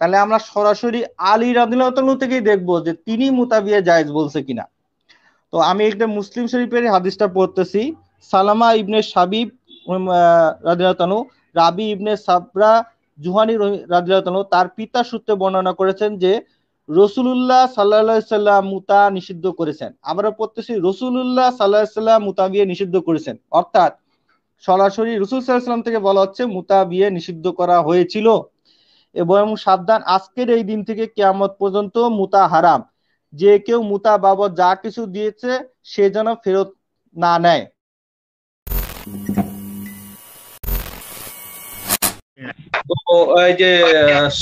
তাহলে আমরা সরাসরি আলী রাদিল্লাহ থেকেই দেখব যে তিনি মুতাবিয়া জায়েজ বলছে কিনা। তো আমি একটা মুসলিম শরীফের হাদিসটা পড়তেছি। সালামা ইবনে সাবিব রাদিয়াতানু রাবি ইবনে সাবরা, জুহানি রাদিয়াতানু তার পিতা সূত্রে বর্ণনা করেছেন যে রসুলুল্লাহ সাল্লাহ সাল্লাম মুতা নিষিদ্ধ করেছেন। আবারও পড়তেছি রসুলুল্লাহ সাল্লাহ সাল্লাম মুতা বিয়ে নিষিদ্ধ করেছেন। অর্থাৎ সরাসরি রসুল সাল্লাহ সাল্লাম থেকে বলা হচ্ছে মুতা বিয়ে নিষিদ্ধ করা হয়েছিল। এবং সাবধান আজকের এই দিন থেকে কেয়ামত পর্যন্ত মুতা হারাম যে কেউ মুতা বাবদ যা কিছু দিয়েছে সে যেন ফেরত না নেয়। তো এই যে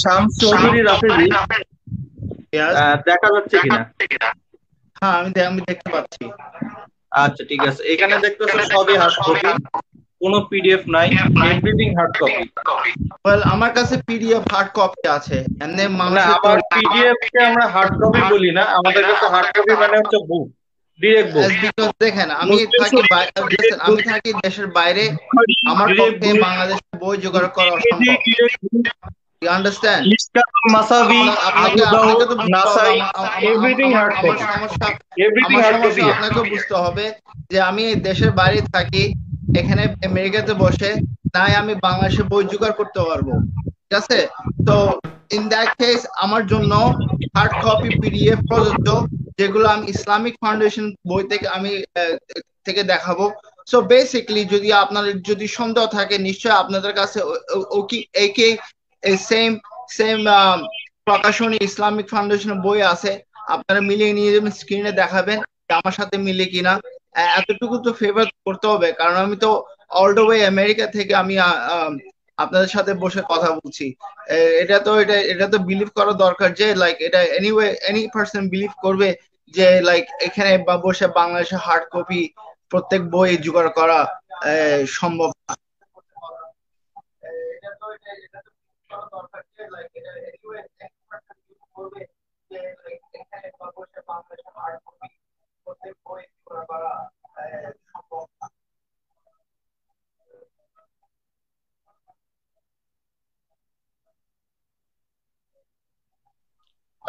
শাম চৌধুরী রাফেজি দেখা যাচ্ছে কিনা? হ্যাঁ আমি আমি দেখতে পাচ্ছি। আচ্ছা ঠিক আছে। এখানে দেখতেছো সবই কপি কোনো পিডিএফ নাই এভরিথিং হার্ড কপি ওয়েল আমার কাছে পিডিএফ হার্ড কপি আছে এমনি না আবার পিডিএফ কে আমরা হার্ড কপি বলি না আমাদের কাছে হার্ড কপি মানে হচ্ছে বুক ডিরেক্ট বুক বিকজ দেখেন আমি থাকি আমি থাকি দেশের বাইরে আমার পক্ষে বাংলাদেশে বই জোগাড় করা অসম্ভব You understand? আপনাকে বুঝতে হবে যে আমি দেশের বাইরে থাকি এখানে আমেরিকাতে বসে, তাই আমি বাংলাদেশে বই জোগাড় করতে পারব। ঠিক আছে? তো ইন দ্যাট কেস আমার জন্য হার্ড কপি পিডিএফ প্রযোজ্য, যেগুলো আমি ইসলামিক ফাউন্ডেশন বই থেকে আমি থেকে দেখাবো। সো বেসিকলি যদি আপনাদের যদি সন্দেহ থাকে নিশ্চয় আপনাদের কাছে ও কি এই সেম সেম প্রকাশনী ইসলামিক ফাউন্ডেশনের বই আছে। আপনারা মিলিয়ে নিয়ে যাবেন স্ক্রিনে দেখাবেন আমার সাথে মিলে কিনা। এতটুকু তো ফেভার করতে হবে, কারণ আমি তো অল দ্য ওয়ে আমেরিকা থেকে আমি আপনাদের সাথে বসে কথা বলছি। এটা তো, এটা এটা তো বিলিভ করা দরকার যে লাইক এটা এনিওয়ে এনি পার্সন বিলিভ করবে যে লাইক এখানে বা বসে বাংলাদেশে হার্ড কপি প্রত্যেক বই জোগাড় করা সম্ভব না।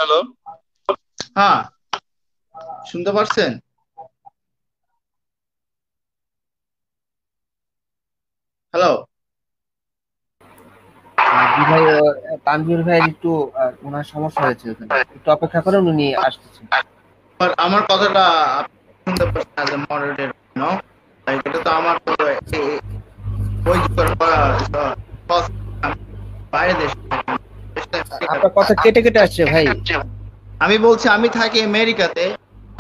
হ্যালো। হ্যাঁ। শুনতে পারছেন? হ্যালো। ভাই তানভীর ভাই একটু ওনার সমস্যা হয়েছে একটু অপেক্ষা করেন উনি আসতেছেন আমার কথাটা শুনতে মডারেটর নো এটা তো আমার তো ওই বাইরে দেশ কথা কেটে কেটে আসছে, ভাই। আমি বলছি, আমি থাকি আমেরিকাতে।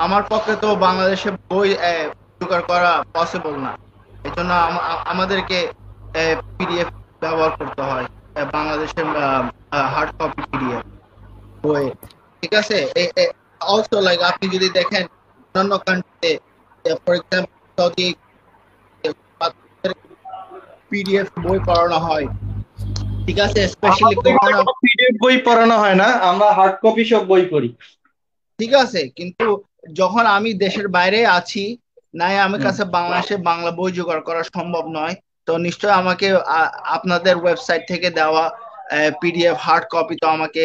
আমার পক্ষে তো বাংলাদেশে বই জোগাড় করা পসিবল না। এই জন্য আমাদেরকে পিডিএফ ব্যবহার করতে হয়। বাংলাদেশের হার্ড কপি পিডিএফ বই ঠিক আছে? অলসো লাইক আপনি যদি দেখেন, অন্যান্য কান্ট্রিতে ফর এক্সাম্পল সৌদি পিডিএফ বই পড়ানো হয়। ঠিক আছে স্পেশালি বই পড়ানো হয় না আমরা হার্ড কপি সব বই পড়ি। ঠিক আছে কিন্তু যখন আমি দেশের বাইরে আছি নাই আমার কাছে বাংলাদেশে বাংলা বই জোগাড় করা সম্ভব নয় তো নিশ্চয় আমাকে আপনাদের ওয়েবসাইট থেকে দেওয়া পিডিএফ হার্ড কপি তো আমাকে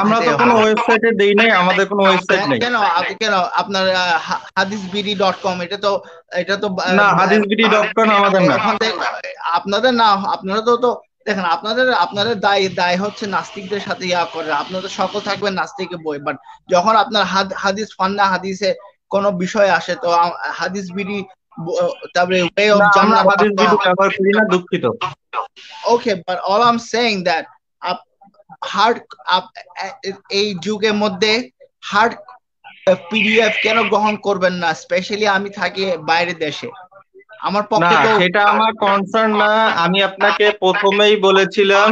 আমরা তো কোনো ওয়েবসাইটে দেই নাই আমাদের কোনো ওয়েবসাইট নেই। কেন কেন আপনার hadisbidi.com এটা তো এটা তো না hadisbidi.com আমাদের না। আপনাদের না আপনারা তো তো দেখেন আপনাদের আপনাদের দায় দায় হচ্ছে নাস্তিকদের সাথে ইয়া করে। আপনাদের সকল থাকবে নাস্তিকের বই। বাট যখন আপনার হাদিস ফান্না হাদিসে কোনো বিষয় আসে তো হাদিস বিডি তারপরে ওয়ে অফ জান্নাত ব্যবহার করি না দুঃখিত। Okay but all I am saying that hard এই যুগের মধ্যে হার্ড পিডিএফ কেন গ্রহণ করবেন না? স্পেশালি আমি থাকি বাইরের দেশে। আমার পক্ষে তো সেটা আমার কনসার্ন না। আমি আপনাকে প্রথমেই বলেছিলাম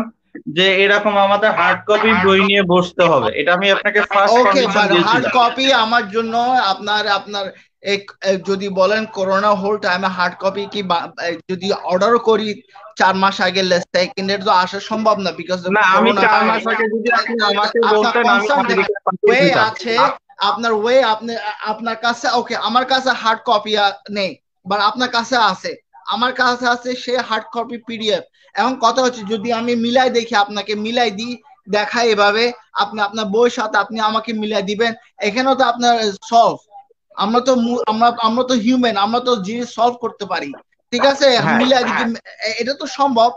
যে এরকম আমাদের হার্ড কপি বই নিয়ে বসতে হবে। এটা আমি আপনাকে ফার্স্ট কন্ডিশন দিয়েছিলাম। হার্ড কপি আমার জন্য আপনার আপনার এক যদি বলেন করোনা হোল টাইমে হার্ড কপি কি যদি অর্ডার করি চার মাস আগে লেস সেকেন্ড তো আসা সম্ভব না বিকজ না আমি চার মাস আগে যদি আপনি আমাকে বলতেন আমি ওয়ে আছে আপনার ওয়ে আপনি আপনার কাছে ওকে আমার কাছে হার্ড কপি নেই। বাট আপনার কাছে আছে আমার কাছে আছে সে হার্ড কপি পিডিএফ এখন কথা হচ্ছে যদি আমি মিলাই দেখি আপনাকে মিলাই দিই দেখায় এভাবে আপনি আপনার বইয়ের সাথে আপনি আমাকে মিলাই দিবেন এখানেও তো আপনার সলভ আমরা তো আমরা আমরা তো হিউম্যান আমরা তো জিনিস সলভ করতে পারি। ঠিক আছে? হ্যাঁ। মিলিয়ে দিতে এটা তো সম্ভব।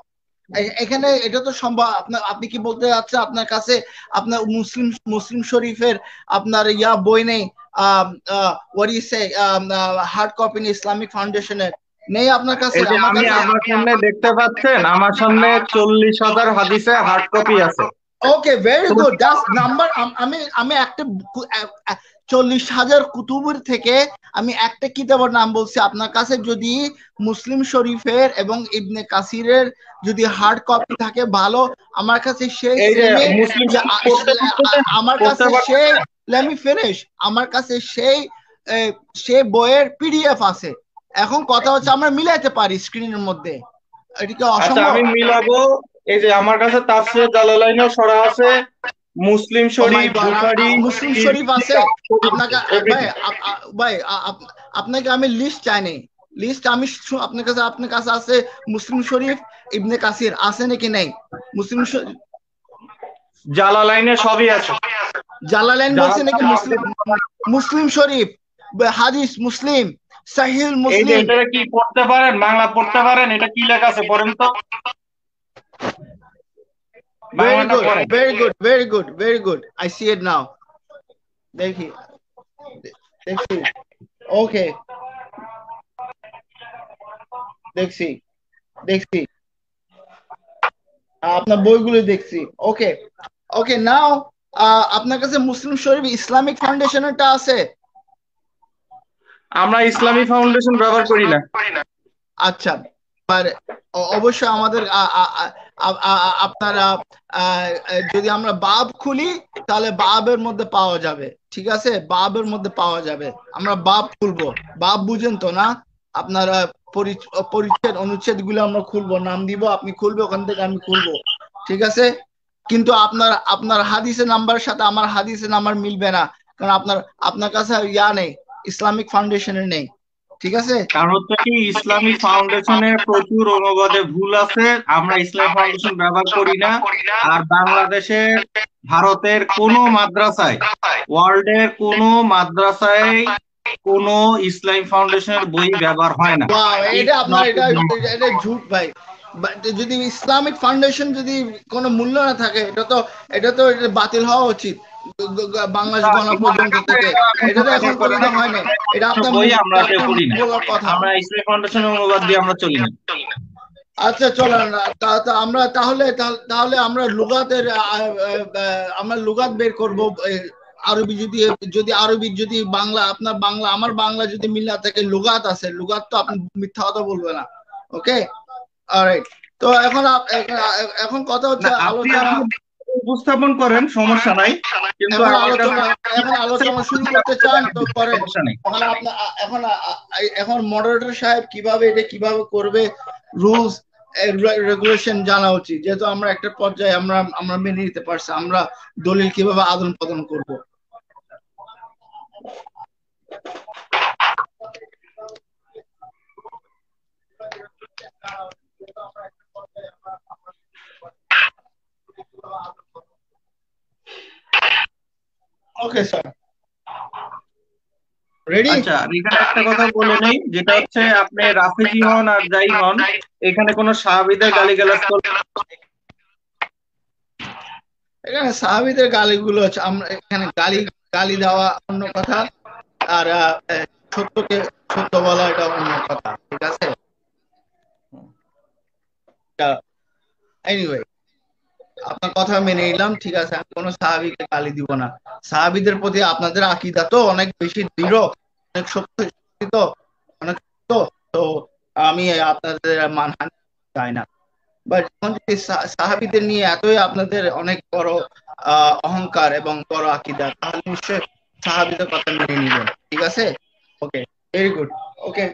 এখানে এটা তো সম্ভব। আপনার আপনি কি বলতে যাচ্ছেন আপনার কাছে আপনার মুসলিম মুসলিম শরীফের আপনার ইয়া বই নেই? What you say hard copy Islamic ফাউন্ডেশনের নেই আপনার কাছে? আমি আমার সামনে দেখতে পাচ্ছেন আমার সামনে চল্লিশ হাজার হাদিসে হার্ড কপি আছে। ওকে ভেরি গুড নাম্বার আমি আমি একটা চল্লিশ হাজার কুতুবের থেকে আমি একটা কিতাবের নাম বলছি। আপনার কাছে যদি মুসলিম শরীফের এবং ইবনে কাসিরের যদি হার্ড কপি থাকে ভালো। আমার কাছে সেই? আমার কাছে সেই লেট মি ফিনিশ আমার কাছে সেই সেই বইয়ের পিডিএফ আছে। এখন কথা হচ্ছে আমরা মিলাইতে পারি স্ক্রিনের মধ্যে। এটা কি আচ্ছা অসম্ভব। আমি মিলাবো। এই যে আমার কাছে তাফসীর জালালাইনও সরা আছে। মুসলিম Oh শরীফ বুখারী মুসলিম শরীফ আছে? আপনাকে ভাই ভাই আপনাকে আমি লিস্ট চাইনি লিস্ট আমি আপনার কাছে আপনার কাছে আছে মুসলিম শরীফ ইবনে কাসির আছে নাকি নাই? মুসলিম জালালাইনে সবই আছে। জালালাইন বলছে নাকি মুসলিম? মুসলিম শরীফ হাদিস মুসলিম সাহিল মুসলিম। এটা কি পড়তে পারেন? বাংলা পড়তে পারেন? এটা কি লেখা আছে? পড়েন তো। Very good very good very good very good I see it now দেখি। দেখছি ওকে দেখছি। দেখছি। আপনার বইগুলো দেখছি। ওকে ওকে নাও আপনার কাছে মুসলিম শরীফ ইসলামিক ফাউন্ডেশনেরটা আছে? আমরা ইসলামী ফাউন্ডেশন ব্যবহার করি না। আচ্ছা আর অবশ্যই আমাদের আপনারা যদি আমরা বাব খুলি তাহলে বাবের মধ্যে পাওয়া যাবে। ঠিক আছে? বাবের মধ্যে পাওয়া যাবে। আমরা বাব খুলবো। বাব বুঝেন তো না? আপনারা পরিচ্ছেদ অনুচ্ছেদগুলো আমরা খুলবো নাম দিব আপনি খুলবে ওখান থেকে আমি খুলবো। ঠিক আছে? কিন্তু আপনার আপনার হাদিসের নাম্বারের সাথে আমার হাদিসের নাম্বার মিলবে না। কারণ আপনার আপনার কাছে ইয়া নেই ইসলামিক ফাউন্ডেশনের নেই। ঠিক আছে? কারণ হচ্ছে কি ইসলামী ফাউন্ডেশনে প্রচুর অনুবাদে ভুল আছে। আমরা ইসলামী ফাউন্ডেশন ব্যবহার করি না। আর বাংলাদেশে ভারতের কোন মাদ্রাসায় ওয়ার্ল্ডের কোন মাদ্রাসায় কোন ইসলামী ফাউন্ডেশনের বই ব্যবহার হয় না। এটা আপনার এটা এটা- ঝুট ভাই। যদি ইসলামিক ফাউন্ডেশন যদি কোনো মূল্য না থাকে এটা তো এটা তো বাতিল হওয়া উচিত। বাংলাদেশ গণপ্রজাতন্ত্র থেকে। এটা তো এখন পরিণত হয়নি এটা আপনার আমরা করি না আমরা ইসলামী ফাউন্ডেশনের অনুবাদ দিয়ে আমরা চলি না। আচ্ছা চলেন। আমরা তাহলে তাহলে আমরা লুগাতের আমরা লুগাত বের করব। আরবি যদি যদি আরবি যদি বাংলা আপনার বাংলা আমার বাংলা যদি মিল্লা থাকে লুগাত আছে। লুগাত তো আপনি মিথ্যা কথা বলবে না। ওকে? অলরাইট তো এখন এখন- কথা হচ্ছে আলোচনা উপস্থাপন করেন সমস্যা নাই। কিন্তু এখন আলোচনা শুরু করতে চান তো করেন। এখন এখন মডারেটর সাহেব কীভাবে এটা কীভাবে করবে রুলস রেগুলেশন জানা উচিত। যেহেতু আমরা একটা পর্যায়ে আমরা আমরা মেনে নিতে পারছি আমরা দলিল কীভাবে আদান প্রদান করব। ওকে স্যার রেডি আচ্ছা এখানে একটা কথা বলে নেই যেটা হচ্ছে আপনি রাফিজি হন আর যাই হন এখানে কোনো সাহাবিদের গালিগালাজ করলে এখানে সাহাবিদের গালিগুলো আছে আমরা এখানে গালি গালি দেওয়া অন্য কথা আর সত্যকে সত্য বলা এটা অন্য কথা ঠিক আছে? এনিওয়ে আপনার কথা মেনে নিলাম, ঠিক আছে, আমি কোনো সাহাবিকে গালি দিব না। সাহাবিদের প্রতি আপনাদের আকিদা তো অনেক বেশি দৃঢ়, অনেক শক্তি তো, অনেক তো আমি আপনাদের মানহানি চাই না। যদি সাহাবিদের নিয়ে এতই আপনাদের অনেক বড় অহংকার এবং বড় আকিদা, তাহলে নিশ্চয়ই সাহাবিদের কথা মেনে নিবেন, ঠিক আছে? ওকে ভেরি গুড ওকে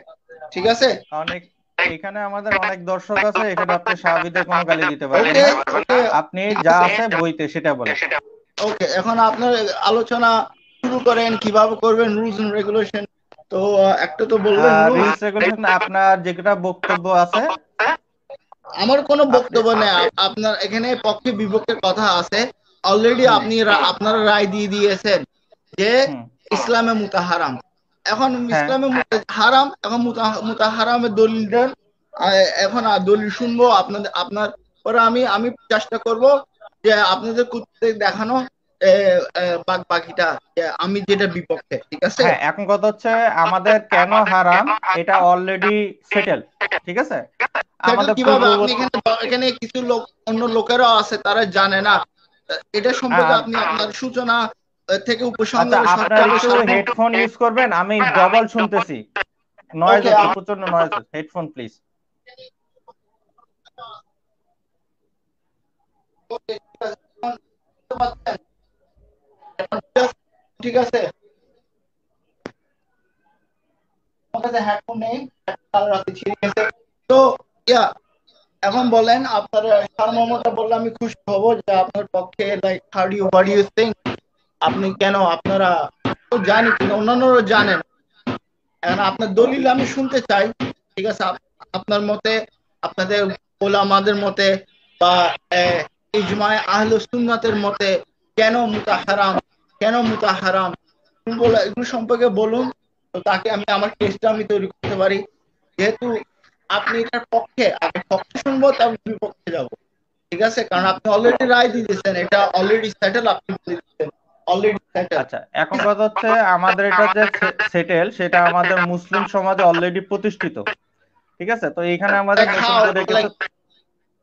ঠিক আছে? অনেক এখানে আমাদের অনেক দর্শক আছে এখানে আপনি সাহাবীদের কোনো গালি দিতে পারবেন ওকে না ওকে আপনি যা আছে বইতে সেটা বলেন। ওকে এখন আপনার আলোচনা শুরু করেন কীভাবে করবেন রুলস এন্ড রেগুলেশন তো একটা তো বলবেন rules। রুলস রেগুলেশন আপনার যেটা বক্তব্য আছে। আমার কোনো বক্তব্য নেই আপনার এখানে পক্ষে বিপক্ষের কথা আছে। অলরেডি আপনি আপনারা রায় দিয়ে দিয়েছেন যে। ইসলামে মুতা হারাম এখন হ্যাঁ। ইসলামে হারাম এখন মুতা হারামের দলিল দেন। এখন দলিল শুনব আপনাদের আপনার পরে আমি আমি চেষ্টা করব যে আপনাদের দেখানো বাকিটা আমি যেটা বিপক্ষে ঠিক আছে? হ্যাঁ এখন কথা হচ্ছে আমাদের কেন হারাম? এটা অলরেডি সেটেল ঠিক আছে? আমাদের কীভাবে? এখানে এখানে কিছু লোক অন্য লোকেরাও আছে তারা জানে না। এটা সম্পর্কে হ্যাঁ। আপনি আপনার সূচনা থেকে আচ্ছা উপসংহারে আপনারা একটু হেডফোন ইউজ করবেন আমি ডবল শুনতেছি। নয়েজ প্রচণ্ড নয়েজ হেডফোন প্লিজ ঠিক আছে। হেডফোন নেই তো ইয়া এখন বলেন আপনার সারমর্মটা বললে আমি খুশি হব যে আপনার পক্ষে like how do what you think আপনি কেন আপনারা জানি অন্যান্যরা জানেন। এখন আপনার দলিল আমি শুনতে চাই, ঠিক আছে? আপনার মতে, আপনাদের ওলামাদের মতে বা ইজমায় আহলে সুন্নাতের মতে কেন মুতা হারাম কেন মুতা হারাম বলে, এগুলো সম্পর্কে বলুন তাকে আমি, আমার কেসটা আমি তৈরি করতে পারি। যেহেতু আপনি এটার পক্ষে আগে পক্ষে শুনব তারপর বিপক্ষে যাব। ঠিক আছে? কারণ আপনি অলরেডি রায় দিয়ে দিয়েছেন, এটা অলরেডি সেটেল আপনি বলে দিচ্ছেন অলরেডি আচ্ছা এখন কথা হচ্ছে আমাদের এটা যে সেটেল সেটা আমাদের মুসলিম সমাজে অলরেডি প্রতিষ্ঠিত। ঠিক আছে? তো এইখানে আমাদের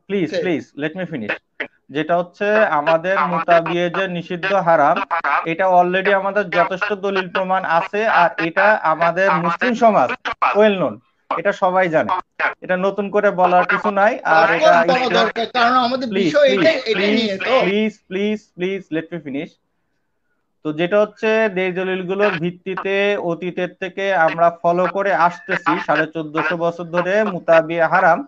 please please let me finish যেটা হচ্ছে আমাদের মুতাবিয়ে যে নিষিদ্ধ হারাম এটা অলরেডি আমাদের যথেষ্ট দলিল প্রমাণ আছে আর এটা আমাদের মুসলিম সমাজ ওয়েল নোন এটা সবাই জানে। এটা নতুন করে বলার কিছু নাই আর এটা কারণ আমাদের বিষয় এটা এটা নিয়ে তো। Please please please let me finish তো যেটা হচ্ছে দেশ দলিলগুলোর ভিত্তিতে অতীতের থেকে আমরা ফলো করে আসতেছি, সাড়ে চোদ্দশো বছর ধরে মুতাবিয়া হারাম।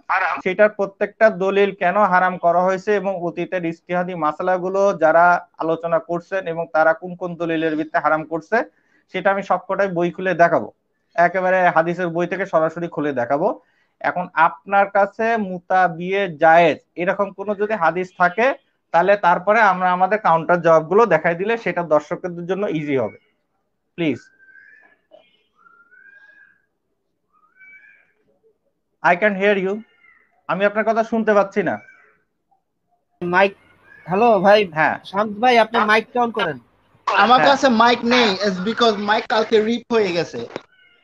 সেটার প্রত্যেকটা দলিল কেন হারাম করা হয়েছে এবং অতীতের ইস্তিহাদি মাসালাগুলো যারা আলোচনা করছেন এবং তারা কোন কোন দলিলের ভিত্তিতে হারাম করছে, সেটা আমি সবকটাই বই খুলে দেখাবো। একেবারে হাদিসের বই থেকে সরাসরি খুলে দেখাবো। এখন আপনার কাছে মুতাবিয়ে জায়েজ, এরকম কোনো যদি হাদিস থাকে তাহলে তারপরে আমরা আমাদের কাউন্টার জবাবগুলো দেখাই দিলে সেটা দর্শকদের জন্য ইজি হবে। Please I can hear you আমি আপনার কথা শুনতে পাচ্ছি না। মাইক হ্যালো ভাই। হ্যাঁ। শান্ত ভাই আপনি মাইক অন করেন। আমার হ্যাঁ। কাছে মাইক নেই ইটস বিকজ মাইক কালকে রিপ হয়ে গেছে।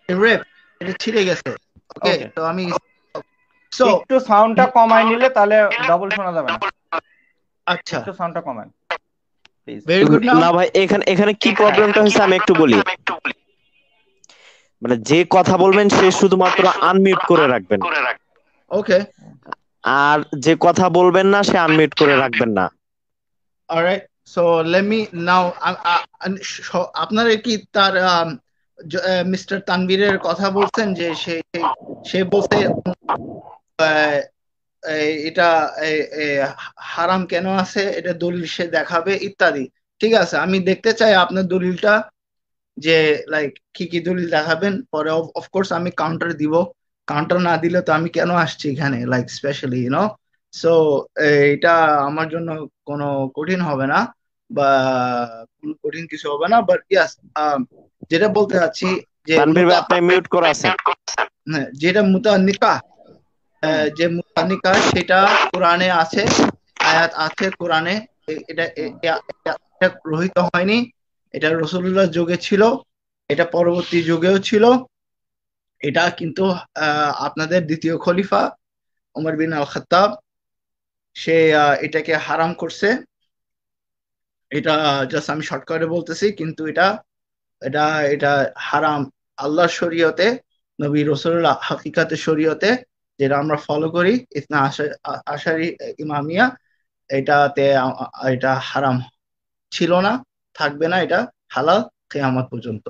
রিপ এটা ছিঁড়ে গেছে। ওকে তো আমি সো একটু সাউন্ডটা কমাই নিলে তাহলে ডবল শোনা যাবে না। আচ্ছা। একটু সাউন্ডটা কমান না ভাই এখানে এখানে কি প্রবলেমটা হয়েছে আমি একটু বলি। মানে যে কথা বলবেন সে শুধুমাত্র আনমিউট করে রাখবেন। ওকে আর যে কথা বলবেন না সে আনমিউট করে রাখবেন না। Alright so let me now আপনারা কি তার মিস্টার তানভীরের কথা বলছেন যে সে সে- বলছে এটা হারাম কেন আছে? এটা দলিল সে দেখাবে ইত্যাদি। ঠিক আছে আমি দেখতে চাই আপনার দলিলটা যে লাইক কি কি দলিল দেখাবেন। পরে অফকোর্স আমি কাউন্টার দিব। কাউন্টার না দিলে তো আমি কেন আসছি এখানে লাইক স্পেশালি ইউনো সো এটা আমার জন্য কোনো কঠিন হবে না বা কোনো কঠিন কিছু হবে না বাট ইয়াস যেটা বলতে চাচ্ছি যে মুতা- আপনি মিউট করে আছেন। হ্যাঁ, যেটা মুতানিকা আহ, যে মুতানিকা সেটা কোরআনে আছে আয়াত আছে কোরআনে। এটা এটা- হয়নি। এটা রসুল্লাহ যুগে ছিল এটা পরবর্তী যুগেও ছিল। এটা কিন্তু আপনাদের দ্বিতীয় খলিফা ওমর বিন আল খাত্তাব সে এটাকে হারাম করছে। এটা জাস্ট আমি শর্টকাটে বলতেছি কিন্তু এটা এটা এটা হারাম। আল্লাহর শরীয়তে নবী রসুল্লাহ হাকিকাতে শরীয়তে যেটা আমরা ফলো করি, ইসনা আশারি ইমামিয়া, এটাতে এটা হারাম ছিল না, থাকবে না, এটা হালাল কেয়ামত পর্যন্ত।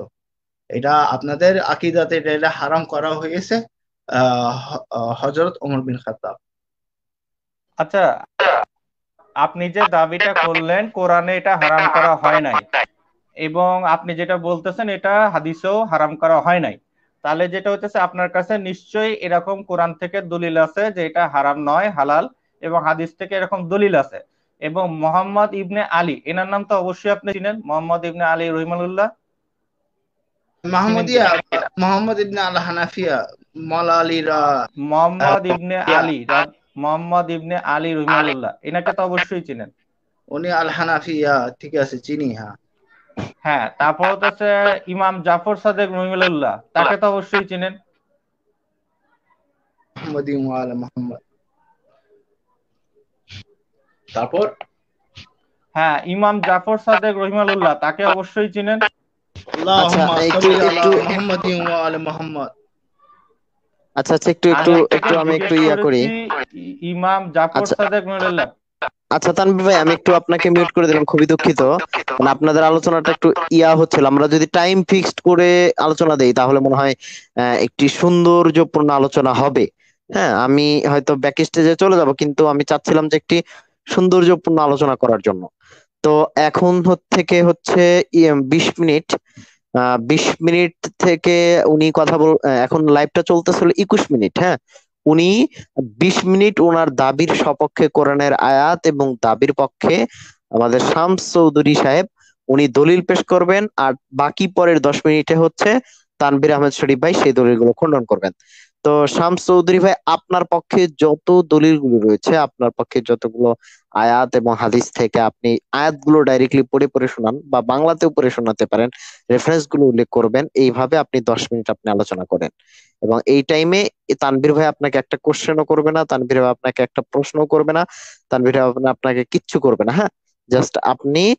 এটা আপনাদের আকিদাতে এটা হারাম করা হয়েছে হজরত ওমর বিন খাত্তাব। আচ্ছা আপনি যে দাবিটা করলেন, কোরআনে এটা হারাম করা হয় নাই। এবং আপনি যেটা বলতেছেন, এটা হাদিসেও হারাম করা হয় নাই। তাহলে যেটা হইতেছে আপনার কাছে নিশ্চয়ই এরকম কোরআন থেকে দলিল আছে যে এটা হারাম নয় হালাল এবং হাদিস থেকে এরকম দলিল আছে। এবং মোহাম্মদ ইবনে আলী এনার নাম তো অবশ্যই আপনি চিনেন মোহাম্মদ ইবনে আলী রহিমানুল্লাহ মাহমুদিয়া মোহাম্মদ ইবনে আল হানাফিয়া মোহাম্মদ ইবনে আলী রা- মোহাম্মদ ইবনে আলী রহিমানুল্লাহ এনাকে তো অবশ্যই চিনেন। উনি আল হানাফিয়া ঠিক আছে চিনি হ্যাঁ। হ্যাঁ তারপর হচ্ছে ইমাম জাফর সাদেক রহিমানুল্লাহ তাকে তো অবশ্যই চিনেন। তারপর? হ্যাঁ ইমাম জাফর সাদেক রহিমানুল্লাহ তাকে অবশ্যই চিনেন। একটু- সাল্লি আলা একটু- আচ্ছা আচ্ছা একটু একটু একটু আমি একটু ইয়া করি। ইমাম জাফর আচ্ছা। সাদেক রহিমানুল্লাহ আচ্ছা তানভীর ভাই, আমি একটু আপনাকে মিউট করে দিলাম, খুবই দুঃখিত। মানে আপনাদের আলোচনাটা একটু ইয়া হচ্ছিল। আমরা যদি টাইম ফিক্সড করে আলোচনা দেই, তাহলে মনে হয় একটি সৌন্দর্যপূর্ণ আলোচনা হবে। হ্যাঁ আমি হয়তো ব্যাক স্টেজে চলে যাব, কিন্তু আমি চাচ্ছিলাম যে একটি সৌন্দর্যপূর্ণ আলোচনা করার জন্য। তো এখন থেকে হচ্ছে বিশ মিনিট। আহ, বিশ মিনিট থেকে উনি কথা বল এখন লাইভটা চলতেছিল একুশ মিনিট হ্যাঁ। উনি বিশ মিনিট ওনার দাবির সপক্ষে কোরআনের আয়াত এবং দাবির পক্ষে আমাদের শাম চৌধুরী সাহেব, উনি দলিল পেশ করবেন আর বাকি পরের দশ মিনিটে হচ্ছে তানভীর আহমেদ শরীফ ভাই সেই দলিলগুলো খণ্ডন করবেন। তো শাম চৌধুরী ভাই, আপনার পক্ষে যত দলিলগুলো রয়েছে, আপনার পক্ষে যতগুলো আয়াত এবং হাদিস থেকে আপনি আয়াতগুলো ডাইরেক্টলি পড়ে পড়ে শোনান বা বাংলাতেও পড়ে শোনাতে পারেন রেফারেন্সগুলো উল্লেখ করবেন, এইভাবে আপনি দশ মিনিট আপনি আলোচনা করেন। এবং এই টাইমে তানভীর ভাই আপনাকে একটা কোশ্চেনও করবে না, তানভীর ভাই আপনাকে একটা প্রশ্নও করবে না, তানভীর ভাই আপনা- আপনাকে কিচ্ছু করবে না হ্যাঁ? জাস্ট আপনি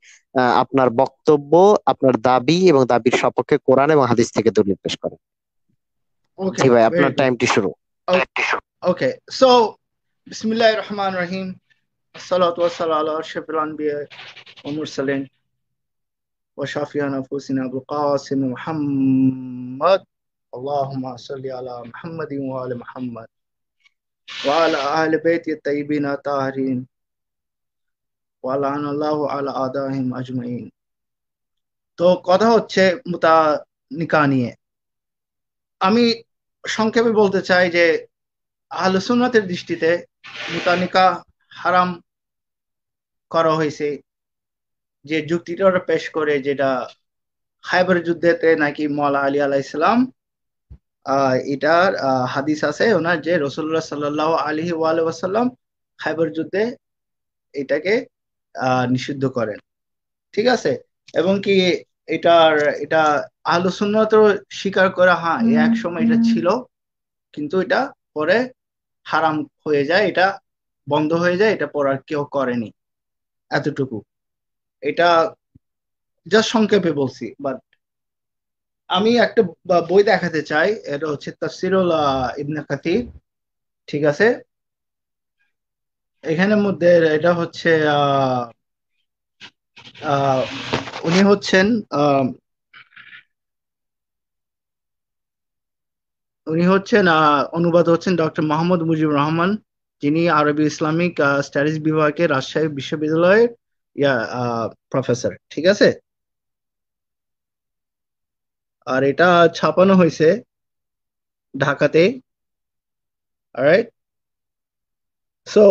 আপনার বক্তব্য, আপনার দাবি এবং দাবির সপক্ষে কোরআন এবং হাদিস থেকে দলিল পেশ করেন। ওকে জি ভাই আপনার টাইমটি শুরু Okay, so Bismillahir Rahmanir Rahim. Salatu wassalamu ala ashrafil anbiya wa mursalin wa shafi'an anfusina Abul Qasim Muhammad. Allahumma salli ala Muhammadin wa ali Muhammad wa ala ahli baiti at-tayyibin at-tahirin wa la'ana Allahu ala a'daihim ajma'in. তো কথা হচ্ছে মুতা নিকা নিয়ে আমি সংক্ষেপে বলতে চাই যে আহলুসুন্নাতের দৃষ্টিতে মুতানিকা হারাম করা হয়েছে। যে যুক্তিটা ওরা পেশ করে যেটা খাইবার যুদ্ধেতে নাকি মৌলা আলী আলাহ ইসলাম এটার হাদিস আছে ওনার যে রসুল্লাহ সাল্লাহ আলহি ওয়াসাল্লাম খাইবার যুদ্ধে এটাকে নিষিদ্ধ করেন। ঠিক আছে? এবং কি এটার, এটা আহলে তো স্বীকার করা হ্যাঁ এক সময় এটা ছিল কিন্তু এটা পরে হারাম হয়ে যায় এটা বন্ধ হয়ে যায় এটা পর আর কেউ করেনি এতটুকু। এটা জাস্ট সংক্ষেপে বলছি বাট আমি একটা বই দেখাতে চাই এটা হচ্ছে তাফসিরুল আহ, ইবনে কাতির ঠিক আছে? এখানের মধ্যে এটা হচ্ছে আহ আহ, উনি হচ্ছেন উনি হচ্ছেন অনুবাদ হচ্ছেন ডক্টর মোহাম্মদ মুজিবুর রহমান, যিনি আরবি ইসলামিক স্টাডিজ বিভাগে রাজশাহী বিশ্ববিদ্যালয়ের, ইয়া প্রফেসর, ঠিক আছে? আর এটা ছাপানো হয়েছে ঢাকাতে। রাইট সো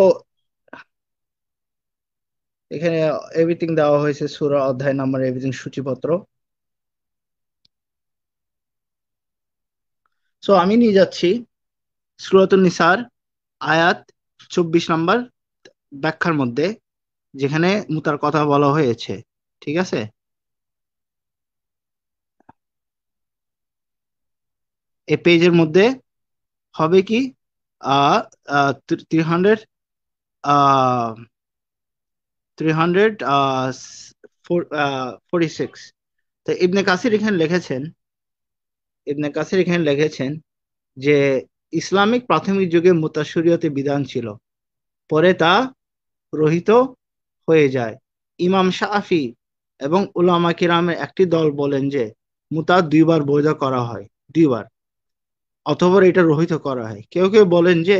এখানে এভরিথিং দেওয়া হয়েছে, সূরা অধ্যায় নাম্বার এভরিথিং সূচিপত্র। সো আমি নিয়ে যাচ্ছি সূরাতুন নিসার, আয়াত চব্বিশ নম্বর ব্যাখ্যার মধ্যে, যেখানে মুতার কথা বলা হয়েছে। ঠিক আছে? এই পেজের মধ্যে হবে কি? Three hundred three hundred four forty six. তো ইবনে কাসির এখানে লিখেছেন ইবনে কাসির এখানে লিখেছেন যে ইসলামিক প্রাথমিক যুগে মুতাশরিয়তে বিধান ছিল, পরে তা রহিত হয়ে যায়। ইমাম শাফি এবং উলামা কিরামের একটি দল বলেন যে মুতা দুইবার বৈধ করা হয়, দুইবার। অথবা এটা রহিত করা হয়। কেউ কেউ বলেন যে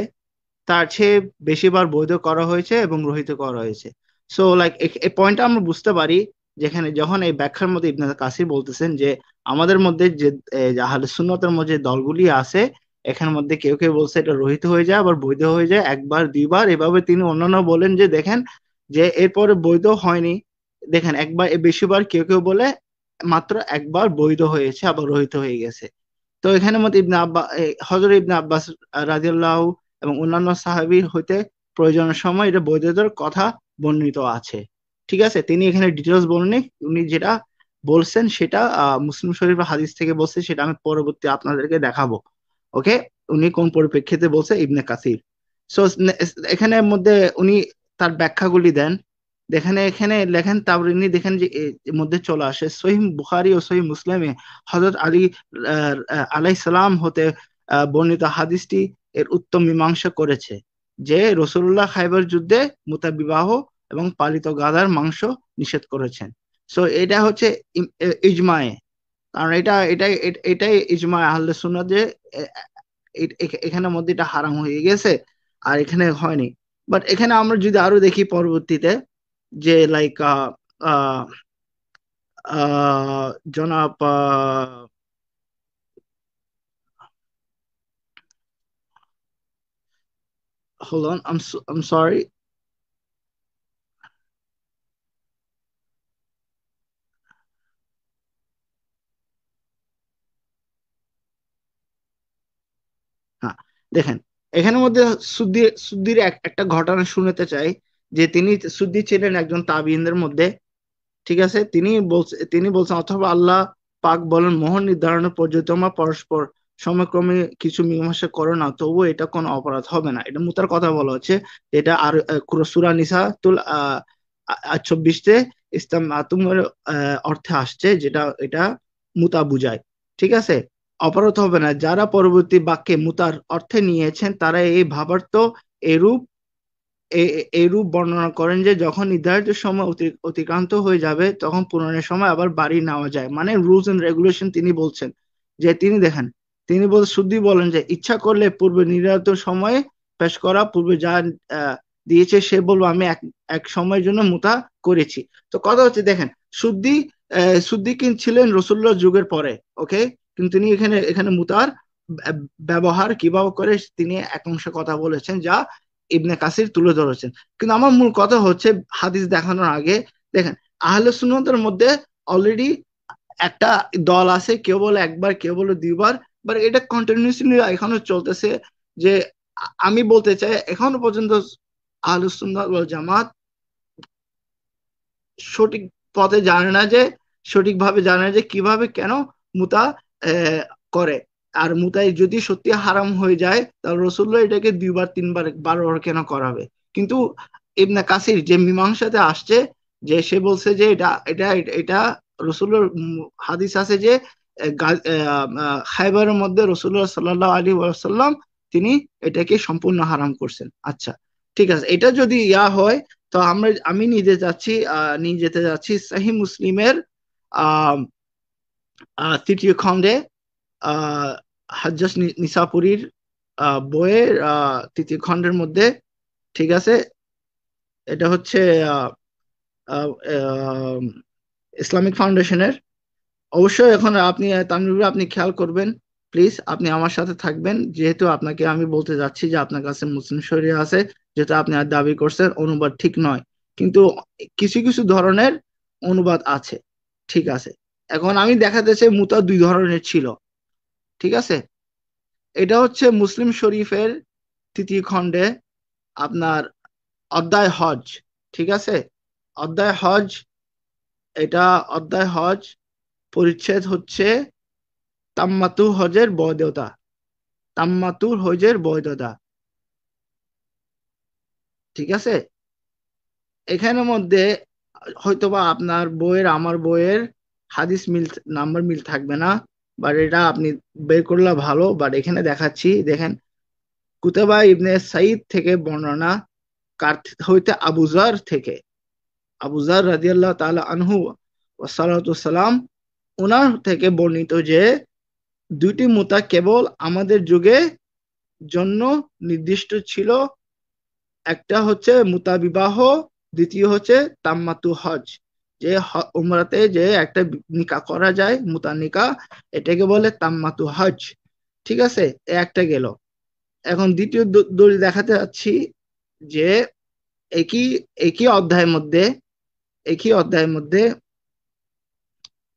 তার চেয়ে বেশিবার বৈধ করা হয়েছে এবং রহিত করা হয়েছে। সো লাইক এই পয়েন্টটা আমরা বুঝতে পারি যেখানে যখন এই ব্যাখ্যার মধ্যে ইবনে কাসির বলতেছেন যে আমাদের মধ্যে যে আহলে সুন্নতের মধ্যে দলগুলি আছে, এখানের মধ্যে কেউ কেউ বলছে এটা রহিত হয়ে যায়, আবার বৈধ হয়ে যায়, একবার, দুইবার, এভাবে তিনি অন্যান্য বলেন যে, দেখেন যে এরপরে বৈধ হয়নি। দেখেন, একবার বেশিবার কেউ কেউ বলে মাত্র একবার বৈধ হয়েছে, আবার রহিত হয়ে গেছে। তো এখানে মধ্যে ইবনে আব্বা হজর ইবনে আব্বাস রাজিয়াল্লাহ এবং অন্যান্য সাহাবীর হইতে প্রয়োজনের সময় এটা বৈধতার কথা বর্ণিত আছে। ঠিক আছে? তিনি এখানে ডিটেলস বলেননি। উনি যেটা বলছেন সেটা মুসলিম শরীফ হাদিস থেকে বলছে, সেটা আমি পরবর্তী আপনাদেরকে দেখাবো। ওকে? উনি কোন পরিপ্রেক্ষিতে বলছে? ইবনে কাসির। সো এখানের মধ্যে উনি তার ব্যাখ্যাগুলি দেন। দেখেন এখানে লেখেন, তারপর ইনি দেখেন যে মধ্যে চলে আসে, সহিহ বুখারি ও সহিম মুসলিমে হযরত আলী আলাইহিস সালাম হতে বর্ণিত হাদিসটি এর উত্তম মীমাংসা করেছে যে রসুল্লাহ খাইবার যুদ্ধে মুতাবিবাহ এবং পালিত গাধার মাংস নিষেধ করেছেন। সো এটা হচ্ছে ইজমায়ে। কারণ এটা এটাই এটাই ইজমা আহলে সুন্নাত যে এ- এ- এ- এখানের মধ্যে এটা হারাম হয়ে গেছে আর এখানে হয়নি। বাট এখানে আমরা যদি আরও দেখি পরবর্তীতে যে লাইক জনাব so, I'm sorry. দেখেন, এখানের মধ্যে সুদ্দি, সুদ্দির এক- একটা ঘটনা শুনতে চাই, যে তিনি সুদ্দি ছিলেন একজন তাবিইনদের মধ্যে, ঠিক আছে? তিনি বলছে, তিনি বলছেন, অথবা আল্লাহ পাক বলেন, মোহর নির্ধারণের পর্যন্ত তোমরা পরস্পর সমক্রমে কিছু মীমাংসা করো না, তবুও এটা কোনো অপরাধ হবে না। এটা মুতার কথা বলা হচ্ছে এটা আর সুরা নিসা তুল আহ চব্বিশতে ইসলাম আতুমের অর্থে আসছে, যেটা, এটা মুতা বুঝায়, ঠিক আছে? অপরাধ হবে না। যারা পরবর্তী বাক্যে মুতার অর্থে নিয়েছেন তারা এই ভাবার্থ এরূপ এরূপ বর্ণনা করেন যে যখন নির্ধারিত সময় অতি- অতিক্রান্ত হয়ে যাবে তখন পূরণের সময় আবার বাড়ি নেওয়া যায়। মানে রুলস এন্ড রেগুলেশন তিনি বলছেন যে তিনি দেখেন তিনি বল শুদ্ধি বলেন যে ইচ্ছা করলে পূর্বে নির্ধারিত সময়ে পেশ করা পূর্বে যা দিয়েছে সে বলব আমি এক এক সময়ের জন্য মুতা করেছি। তো কথা হচ্ছে দেখেন শুদ্ধি আহ, শুদ্ধি কিন ছিলেন রসুল্লাহ যুগের পরে ওকে? কিন্তু তিনি এখানে এখানে মুতার ব্যব- ব্যবহার কীভাবে করে তিনি এক অংশে কথা বলেছেন যা ইবনে কাসির তুলে ধরেছেন। কিন্তু আমার মূল কথা হচ্ছে হাদিস দেখানোর আগে দেখেন, আহলে সুন্নতের মধ্যে অলরেডি একটা দল আছে, কেউ বলে একবার, কেউ বলে দুইবার বাট এটা কন্টিনিউসলি এখনও চলতেছে যে আমি বলতে চাই, এখনও পর্যন্ত আহলে ওয়াল জামাত সঠিক পথে জানে না যে, সঠিকভাবে জানে না যে কীভাবে কেন মুতা করে। আর মুতাই যদি সত্যি হারাম হয়ে যায় তাহলে রসুল্লাহ এটাকে দুইবার তিনবার বারবার কেন করাবে? কিন্তু ইবনে কাসির যে মীমাংসাতে আসছে যে সে বলছে যে এটা এটা এটা রসুল্লার হাদিস আছে যে খাইবারের মধ্যে রসুল্লাহ সাল্লাহ আলী ওয়াসাল্লাম তিনি এটাকে সম্পূর্ণ হারাম করছেন। আচ্ছা ঠিক আছে। এটা যদি ইয়া হয় তো আমরা আমি নিজে যাচ্ছি আহ, নিয়ে যেতে যাচ্ছি সাহি মুসলিমের আহ, তৃতীয় খণ্ডে নি- নিসাপুরীর বইয়ের তৃতীয় খণ্ডের মধ্যে ঠিক আছে এটা হচ্ছে ইসলামিক ফাউন্ডেশনের। অবশ্যই এখন আপনি ভাই, আপনি খেয়াল করবেন প্লিজ আপনি আমার সাথে থাকবেন যেহেতু আপনাকে আমি বলতে যাচ্ছি যে আপনার কাছে মুসলিম শরিয়া আছে যেটা আপনি আর দাবি করছেন অনুবাদ ঠিক নয়। কিন্তু কিছু কিছু ধরনের অনুবাদ আছে ঠিক আছে। এখন আমি দেখাতে চাই মুতা দুই ধরনের ছিল, ঠিক আছে? এটা হচ্ছে মুসলিম শরীফের তৃতীয় খণ্ডে আপনার অধ্যায় হজ, ঠিক আছে? অধ্যায় হজ, এটা অধ্যায় হজ পরিচ্ছেদ হচ্ছে তাম্মাতু হজের বৈধতা তাম্মাতুর হজের বৈধতা, ঠিক আছে? এখানের মধ্যে হয়তোবা আপনার বইয়ের, আমার বইয়ের হাদিস মিল, নাম্বার মিল থাকবে না বাট এটা আপনি বের করলে ভালো বাট এখানে দেখাচ্ছি, দেখেন, কুতাবা ইবনে সাইদ থেকে বর্ণনা কার হইতে আবুজার থেকে। আবুজার রাদিয়াল্লাহ তাআলা আনহু ওয়াসালাম ওনার থেকে বর্ণিত যে দুইটি মুতা কেবল আমাদের যুগে জন্য নির্দিষ্ট ছিল। একটা হচ্ছে মুতা বিবাহ, দ্বিতীয় হচ্ছে তাম্মাতু হজ। যে উমরাতে যে একটা নিকা করা যায়, মুতা নিকা, এটাকে বলে তাম্মাতু হজ। ঠিক আছে? একটা গেল। এখন দ্বিতীয় দলিল দেখাতে যাচ্ছি যে একই একই অধ্যায়ের মধ্যে, একই অধ্যায়ের মধ্যে,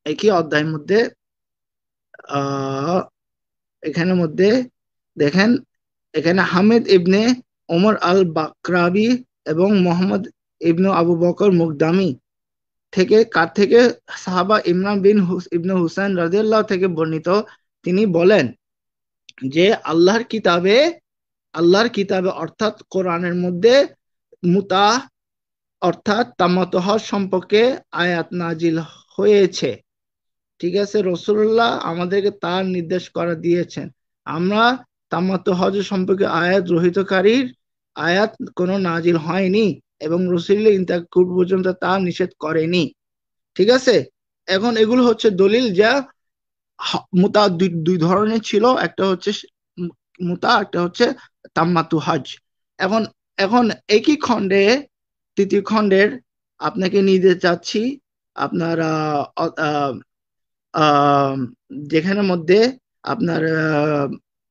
একই অধ্যায়ের মধ্যে এখানের মধ্যে দেখেন, এখানে হামিদ ইবনে ওমর আল বাকরাবি এবং মোহাম্মদ ইবনু আবু বকর মুকদামি থেকে কার থেকে? সাহাবা ইমরান বিন ইবনে হুসাইন রাদিয়াল্লাহু থেকে বর্ণিত। তিনি বলেন যে, আল্লাহর কিতাবে আল্লাহর কিতাবে অর্থাৎ কোরআনের মধ্যে মুতা অর্থাৎ তামাত সম্পর্কে আয়াত নাজিল হয়েছে। ঠিক আছে রসুল্লাহ আমাদেরকে তার নির্দেশ করা দিয়েছেন। আমরা তামাত হজ সম্পর্কে আয়াত রহিতকারীর আয়াত কোনো নাজিল হয়নি। এবং রসুল্লাহ ইন্তাক পর্যন্ত তা নিষেধ করেনি। ঠিক আছে? এখন এগুলো হচ্ছে দলিল যা মুতা দুই ধরনের ছিল। একটা হচ্ছে মুতা, একটা হচ্ছে তাম্মাতু হজ। এখন এখন একই খণ্ডে, তৃতীয় খণ্ডের আপনাকে নিয়ে যেতে চাচ্ছি আপনার যেখানের মধ্যে আপনার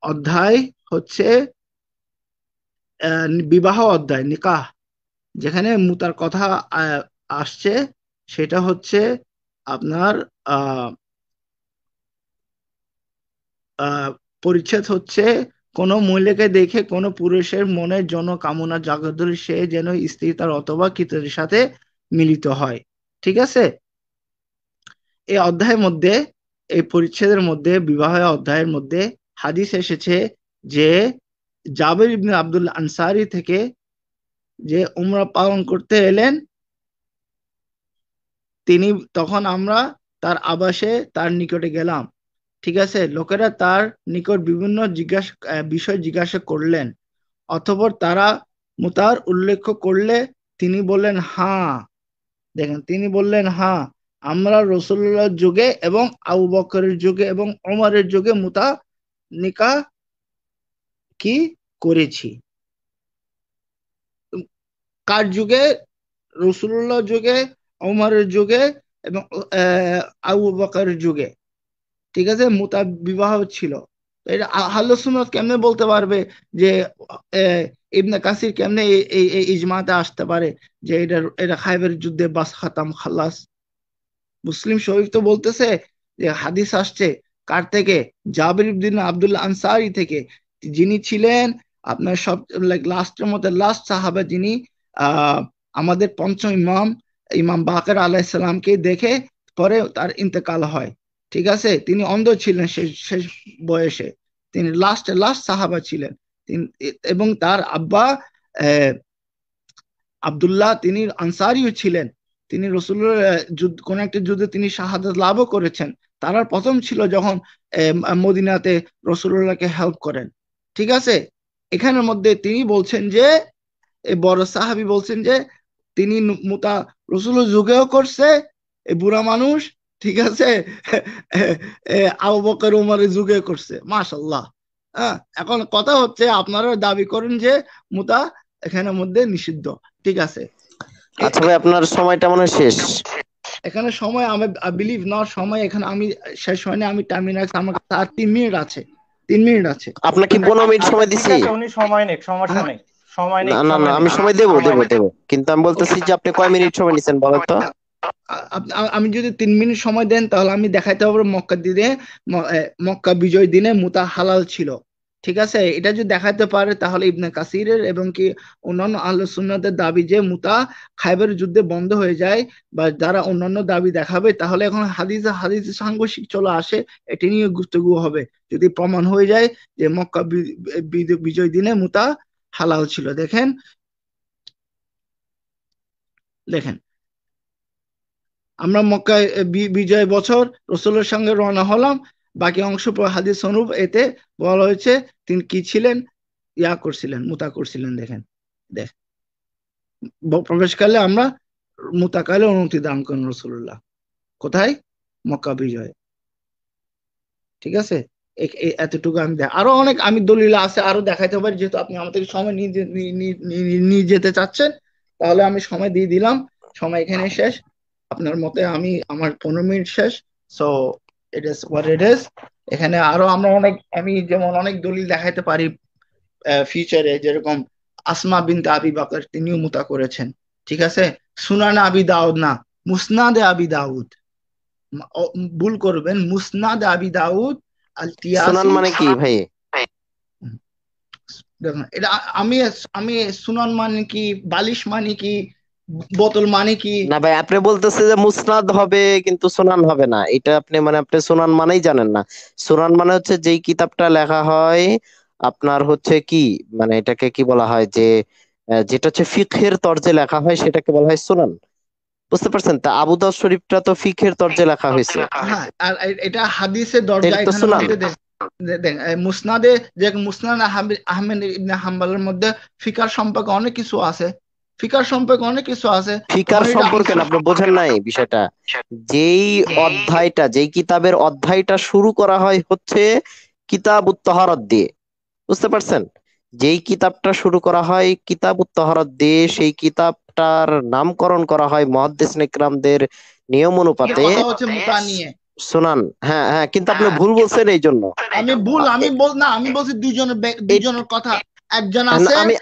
অধ্যায় হচ্ছে বিবাহ অধ্যায়, নিকাহ। যেখানে মুতার কথা আসছে, সেটা হচ্ছে আপনার পরিচ্ছেদ হচ্ছে কোনো মহিলাকে দেখে কোনো পুরুষের মনের জন্য কামনা জাগত সে যেন স্ত্রী তার অথবা কিতারের সাথে মিলিত হয়। ঠিক আছে? এই অধ্যায়ের মধ্যে এই পরিচ্ছেদের মধ্যে বিবাহ অধ্যায়ের মধ্যে হাদিস এসেছে যে জাবের ইবনে আব্দুল আনসারি থেকে যে উমরা পালন করতে এলেন, তিনি তখন আমরা তার আবাসে তার নিকটে গেলাম। ঠিক আছে? লোকেরা তার নিকট বিভিন্ন জিজ্ঞাসা বিষয় জিজ্ঞাসা করলেন। অতঃপর তারা মুতার উল্লেখ করলে তিনি বললেন হ্যাঁ দেখেন, তিনি বললেন হ্যাঁ আমরা রসুল্লাহর যুগে এবং আবু বকরের যুগে এবং ওমরের যুগে মুতা নিকা কি করেছি? কার যুগে? রসুল্লাহ যুগে ওমরের যুগে এবং আবু বকরের যুগে। ঠিক আছে? মুতা বিবাহ ছিল। এটা আহলে সুন্নাত কেমনে বলতে পারবে যে ইবনে কাসির কেমনে এই ইজমাতে আসতে পারে যে, এটা এটা খাইবের যুদ্ধে বাস খাতাম খালাস? মুসলিম শরীফ তো বলতেছে যে, হাদিস আসছে কার থেকে? জাবির ইবদিন আব্দুল্লাহ আনসারি থেকে। যিনি ছিলেন আপনার সব লাইক লাস্টের মধ্যে লাস্ট সাহাবা যিনি আমাদের পঞ্চম ইমাম ইমাম বাকের আলাইসাল্লামকে দেখে পরে তার ইন্তেকাল হয়। ঠিক আছে? তিনি অন্ধ ছিলেন শেষ বয়সে। তিনি লাস্ট লাস্ট সাহাবা ছিলেন। এবং তার আব্বা আব্দুল্লাহ, তিনি আনসারিও ছিলেন। তিনি রসুলের কোন একটা যুদ্ধে তিনি শাহাদাত লাভও করেছেন। তারা প্রথম ছিল যখন মদিনাতে রসুল্লাহকে হেল্প করেন। ঠিক আছে? এখানের মধ্যে তিনি বলছেন যে এই বড় সাহাবি বলছেন যে তিনি মুতা রসুলের যুগেও করছে এই বুড়া মানুষ ঠিক আছে আবু বকর উমরের যুগে করছে মাশাল্লাহ হ্যাঁ এখন কথা হচ্ছে আপনারা দাবি করেন যে মুতা এখানের মধ্যে নিষিদ্ধ ঠিক আছে। আচ্ছা ভাই আপনার সময়টা মনে শেষ। এখানে সময় আমি বিলিভ নট সময় এখানে আমি শেষ হয়নি আমি টাইমিং রাখছি আমার কাছে আর তিন মিনিট আছে তিন মিনিট আছে। আপনাকে পনেরো মিনিট সময় আছে উনি সময় নেই সমস্যা নেই। সময় নেই না না না আমি সময় দেবো দেবো দেবো। কিন্তু আমি বলতেছি যে আপনি কয় মিনিট সময় নিছেন বলেন তো? আমি যদি তিন মিনিট সময় দেন তাহলে আমি দেখাইতে পারব মক্কা দিনে মক্কা বিজয় দিনে মুতা হালাল ছিল। ঠিক আছে? এটা যদি দেখাতে পারে তাহলে ইবনে কাসিরের এবং কি অন্যান্য আহলে সুন্নাতের দাবি যে মুতা খাইবার যুদ্ধে বন্ধ হয়ে যায় বা যারা অন্যান্য দাবি দেখাবে তাহলে এখন হাদিস হাদিস সাংঘর্ষিক চলে আসে এটি নিয়ে গুপ্তগু হবে। যদি প্রমাণ হয়ে যায় যে মক্কা বিজয় দিনে মুতা হালাল ছিল। দেখেন দেখেন, আমরা মক্কায় বিজয় বছর রসুলের সঙ্গে রওনা হলাম। বাকি অংশ হাদিস অনুরূপ, এতে বলা হয়েছে তিনি কি ছিলেন? ইয়া করছিলেন, মুতা করছিলেন, দেখেন, দেখ প্রবেশকালে আমরা মুতাকালে অনুমতি দান করেন রসুল্লাহ কোথায়? মক্কা বিজয়। ঠিক আছে? এতটুকু আমি আরও অনেক আমি দলিল আছে, আরও দেখাইতে পারি, যেহেতু আপনি আমাদের সময় নিয়ে যেতে চাচ্ছেন, তাহলে আমি সময় দিয়ে দিলাম। সময় এখানে শেষ। আপনার মতে আমি আমার পনেরো মিনিট শেষ। So it is what it ইস এখানে আরও আমরা অনেক, আমি যেমন অনেক দলিল দেখাইতে পারি ফিউচারে যেরকম আসমা বিনতে আবি বাকর তিনিও মুতা করেছেন। ঠিক আছে? সুনানা আবি দাউদ না, মুসনাদে আবি দাউদ। ভুল করবেন, মুসনাদ আবি দাউদ আল সুনান মানে কি ভাই? দেখুন এটা আমি আমি সুনান মানে কি বালিশ মানে কি বোতল মানে কি? না ভাই আপনি বলতেছে যে মুসনাদ হবে কিন্তু সুনান হবে না। এটা আপনি মানে আপনি সুনান মানেই জানেন না। সুনান মানে হচ্ছে যেই কিতাবটা লেখা হয় আপনার হচ্ছে কি মানে এটাকে কি বলা হয় যে যেটা হচ্ছে ফিকহের তর্জে লেখা হয় সেটাকে বলা হয় সুনান। বুঝতে পারছেন? তা আবু দাউদ শরীফটা তো ফিকহের তর্জে লেখা হয়েছে। হ্যাঁ আর এটা হাদিসের দরজা এটা এখানে সুনান। মধ্যে দেখ- দে- দেখ, এ, মুসনাদে যে মুসনাদ আহমেদ ইবনে হাম্বলের মধ্যে ফিকার সম্পর্কে অনেক কিছু আছে। ফিকার সম্পর্কে অনেক কিছু আছে। ফিকার সম্পর্কে আপনি বোঝেন নাই বিষয়টা। যেই অধ্যায়টা যেই কিতাবের অধ্যায়টা শুরু করা হয় হচ্ছে কিতাব উত্তাহারাত দিয়ে। বুঝতে পারছেন? যেই কিতাবটা শুরু করা হয় কিতাব উত্তাহারাত দিয়ে সেই কিতাবটার নামকরণ করা হয় মুহাদ্দিস ইকরামদের নিয়ম অনুপাতে। শুনান হ্যাঁ হ্যাঁ কিন্তু আপনি ভুল বলছেন এই জন্য। আমি ভুল আমি বল না আমি বলছি দুইজনের বে- দুইজনের কথা। একজন আছেন আমি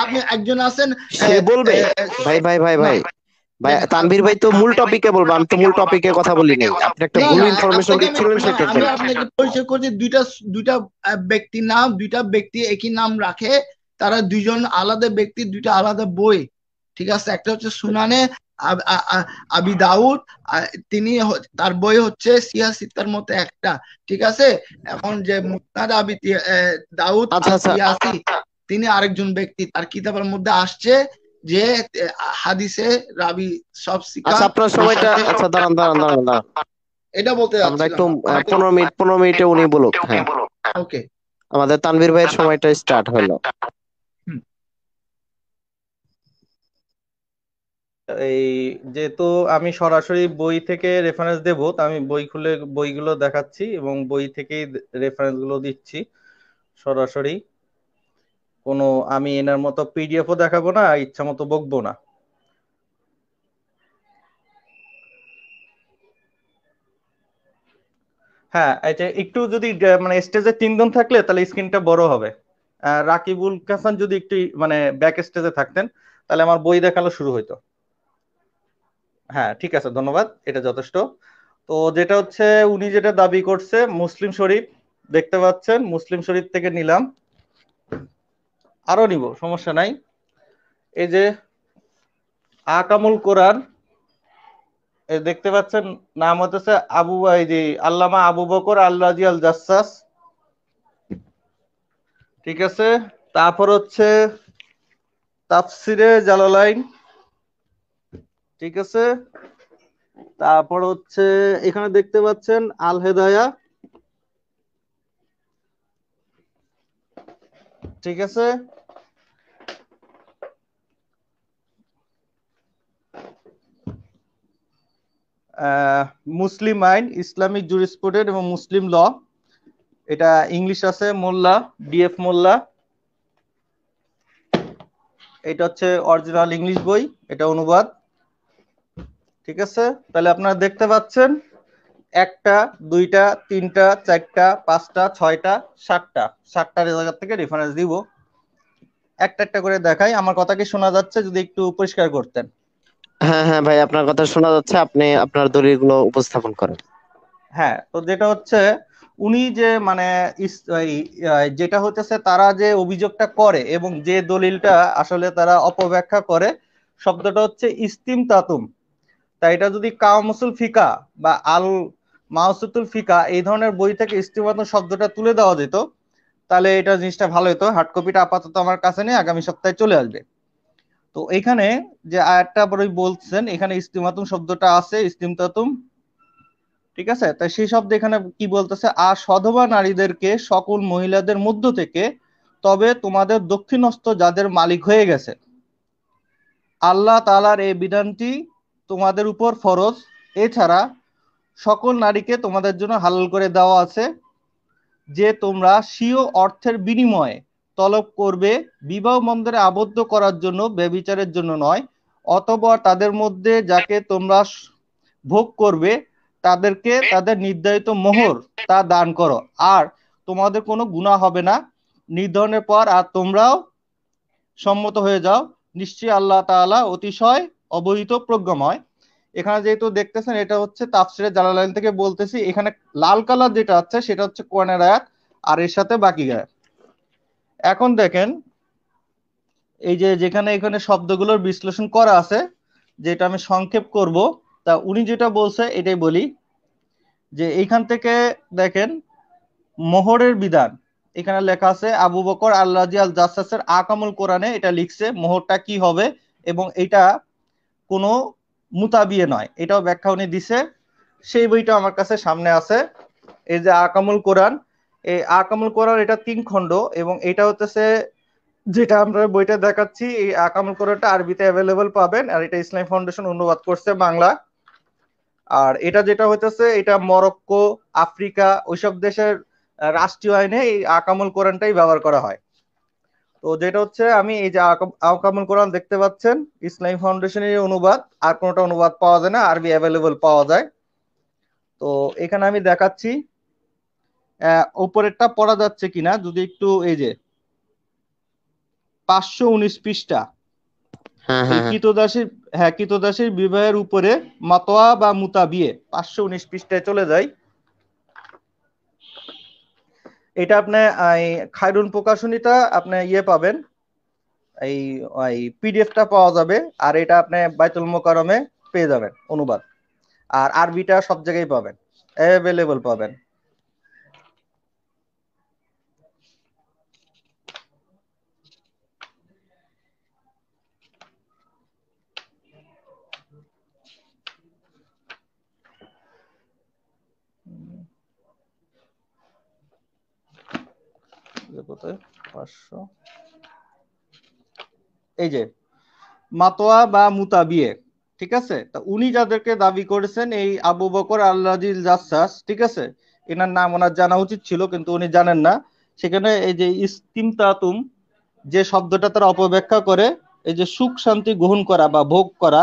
আপনি একজন আছেন সে বলবে। ভাই ভাই ভাই ভাই ভাই তানভীর ভাই তো মূল টপিকে বলব আমি তো মূল টপিকে কথা বলি নাই আপনি একটা ভুল ইনফরমেশন আপনাকে দিচ্ছিলেন না, সেটার আমি আপনাকে পরিচয় করছি দুইটা দুইটা ব্যক্তির নাম দুইটা ব্যক্তি একই নাম রাখে তারা দুইজন আলাদা ব্যক্তি দুইটা আলাদা বই। ঠিক আছে? একটা হচ্ছে সুনানে আব- দাউদ তিনি তার বই হচ্ছে সিয়াসিতার মতো একটা ঠিক আছে? এখন যে মুসনাদ আবি দাউদ আচ্ছা, আচ্ছা। সিয়াসি তিনি আরেকজন ব্যক্তি তার কিতাবের মধ্যে আসছে যে হাদিসে রাবি সব আচ্ছা আপনার সময়টা আচ্ছা দাঁড়ান দাঁড়ান দাঁড়ান দাঁড়ান। এটা বলতে আমরা একটু যাচ্ছিলাম আহ, পনেরো মিনিট পনেরো মিনিটে উনি বলুক হ্যাঁ। ওকে। আমাদের তানভীর ভাইয়ের সময়টা স্টার্ট হলো। এই যেহেতু আমি সরাসরি বই থেকে রেফারেন্স দেব, তো আমি বই খুলে, বইগুলো দেখাচ্ছি এবং বই থেকেই রেফারেন্সগুলো দিচ্ছি সরাসরি। কোনো আমি এনার মতো পিডিএফও দেখাবো না ইচ্ছা মতো বকবো না। হ্যাঁ যে একটু যদি মানে স্টেজে তিনজন থাকলে তাহলে স্ক্রিনটা বড় হবে। রাকিবুল হাসান যদি একটু মানে ব্যাক স্টেজে থাকতেন, তাহলে আমার বই দেখানো শুরু হইতো। হ্যাঁ ঠিক আছে, ধন্যবাদ, এটা যথেষ্ট। তো যেটা হচ্ছে, উনি যেটা দাবি করছে, মুসলিম শরীফ, দেখতে পাচ্ছেন, মুসলিম শরীফ থেকে নিলাম। আরও নিব, সমস্যা নাই। এই যে আকামুল কোরআন দেখতে পাচ্ছেন, নাম হতেছে আবু যে আল্লামা আবু বকর আল্লাজি আল জাসাস ঠিক আছে, তারপর হচ্ছে তাফসিরে জালালাইন। ঠিক আছে? তারপর হচ্ছে এখানে দেখতে পাচ্ছেন আল হেদায়া। ঠিক আছে? মুসলিম আইন, ইসলামিক জুরিসপ্রুডেন্ট এবং মুসলিম ল। এটা ইংলিশ আছে, মোল্লা, ডিএফ মোল্লা। এটা হচ্ছে অরিজিনাল ইংলিশ বই, এটা অনুবাদ। ঠিক আছে? তাহলে আপনারা দেখতে পাচ্ছেন একটা দুইটা তিনটা চারটা পাঁচটা ছয়টা সাতটা। সাতটা জায়গা থেকে রেফারেন্স দিব। একটা একটা করে দেখাই। আমার কথা কি শোনা যাচ্ছে? যদি একটু পরিষ্কার করতেন। হ্যাঁ হ্যাঁ ভাই আপনার কথা শোনা যাচ্ছে। আপনি আপনার দলিলগুলো উপস্থাপন করেন। হ্যাঁ তো যেটা হচ্ছে উনি যে মানে যেটা হতেছে তারা যে অভিযোগটা করে এবং যে দলিলটা আসলে তারা অপব্যাখ্যা করে শব্দটা হচ্ছে ইস্তিম তাতুম তাই এটা যদি কামসুল ফিকা বা আল মাউসুতুল ফিকা, এই ধরনের বই থেকে ইস্তিমাতুম শব্দটা তুলে দেওয়া যেত, তাহলে এটা জিনিসটা ভালো হতো। হার্ড কপিটা আপাতত আমার কাছে নেই, আগামী সপ্তাহে চলে আসবে। তো এখানে যে আয়াতটা বড়ই বলছেন, এখানে ইস্তিমাতুম শব্দটা আছে ইস্তিমতাতুম ঠিক আছে? তাই সেই শব্দ এখানে কি বলতেছে? আর সধবা নারীদেরকে সকল মহিলাদের মধ্য থেকে, তবে তোমাদের দক্ষিণস্থ যাদের মালিক হয়ে গেছে। আল্লাহ তাআলার এই বিধানটি তোমাদের উপর ফরজ। এছাড়া সকল নারীকে তোমাদের জন্য হালাল করে দেওয়া আছে, যে তোমরা স্বীয় অর্থের বিনিময়ে তলব করবে, বিবাহ বন্ধনে আবদ্ধ করার জন্য ব্যভিচারের জন্য নয়, অথবা তাদের মধ্যে যাকে তোমরা ভোগ করবে, তাদেরকে তাদের নির্ধারিত মোহর তা দান করো। আর তোমাদের কোনো গুনাহ হবে না। নির্ধারণের পর আর তোমরাও সম্মত হয়ে যাও। নিশ্চয়ই আল্লাহ তাআলা অতিশয় অবহিত প্রজ্ঞাময়। এখানে যেহেতু দেখতেছেন, এটা হচ্ছে তাফসিরে জালালাইন থেকে বলতেছি, এখানে লাল কালার যেটা আছে, সেটা হচ্ছে কোরআনের আয়াত, আর এর সাথে বাকি আয়াত এখন দেখেন, এই যে যেখানে এখানে শব্দগুলোর বিশ্লেষণ করা আছে, যেটা আমি সংক্ষেপ করব, তা উনি যেটা বলছে, এটাই বলি, যে এইখান থেকে দেখেন, মোহরের বিধান। এখানে লেখা আছে, আবু বকর আল্লাহ আল জাসাসের আকামুল কোরআনে এটা লিখছে, মোহরটা কি হবে, এবং এটা কোনো মুতাবিয়ে নয়। এটাও ব্যাখ্যা উনি দিছে। সেই বইটা আমার কাছে সামনে আছে। এই যে আকামুল কোরআন, এই আকামুল কোরআন এটা তিন খণ্ড এবং এটা হতেছে যেটা আমরা বইটা দেখাচ্ছি, এই আকামুল কোরআনটা আরবিতে অ্যাভেলেবল পাবেন আর এটা ইসলাম ফাউন্ডেশন অনুবাদ করছে বাংলা। আর এটা যেটা হইতেছে, এটা মরক্কো, আফ্রিকা ওইসব দেশের রাষ্ট্রীয় আইনে এই আকামুল কোরআনটাই ব্যবহার করা হয়। তো যেটা হচ্ছে আমি এই যে আকামুল কোরআন দেখতে পাচ্ছেন ইসলামী ফাউন্ডেশনের অনুবাদ আর কোনোটা অনুবাদ পাওয়া যায় না আরবি অ্যাভেলেবল পাওয়া যায়। তো এখানে আমি দেখাচ্ছি উপরেরটা পড়া যাচ্ছে কিনা যদি একটু এই যে পাঁচশো উনিশ পৃষ্ঠা। হ্যাঁ হ্যাঁ হ্যাঁ। কিতদাসীর হ্যাঁ কিতদাসীর বিবাহের উপরে মাতোয়া বা মুতা বিয়ে পাঁচশো উনিশ পৃষ্ঠায় চলে যায়। এটা আপনি খায়রুন প্রকাশনীটা আপনি ইয়ে পাবেন। এই ওই পিডিএফটা পাওয়া যাবে, আর এটা আপনি বাইতুল মোকারমে পেয়ে যাবেন, অনুবাদ। আর আরবিটা সব জায়গায় পাবেন, অ্যাভেলেবল পাবেন। কোথায় পাঁচশো। এই যে, মাতোয়া বা মুতা বিয়ে, ঠিক আছে? তা উনি যাদেরকে দাবি করেছেন এই আবু বকর জাসাস ঠিক আছে? এনার নাম ওনার জানা উচিত ছিল, কিন্তু উনি জানেন না। সেখানে এই যে যে শব্দটা তারা অপব্যাখ্যা করে, এই যে সুখ শান্তি গ্রহণ করা বা ভোগ করা,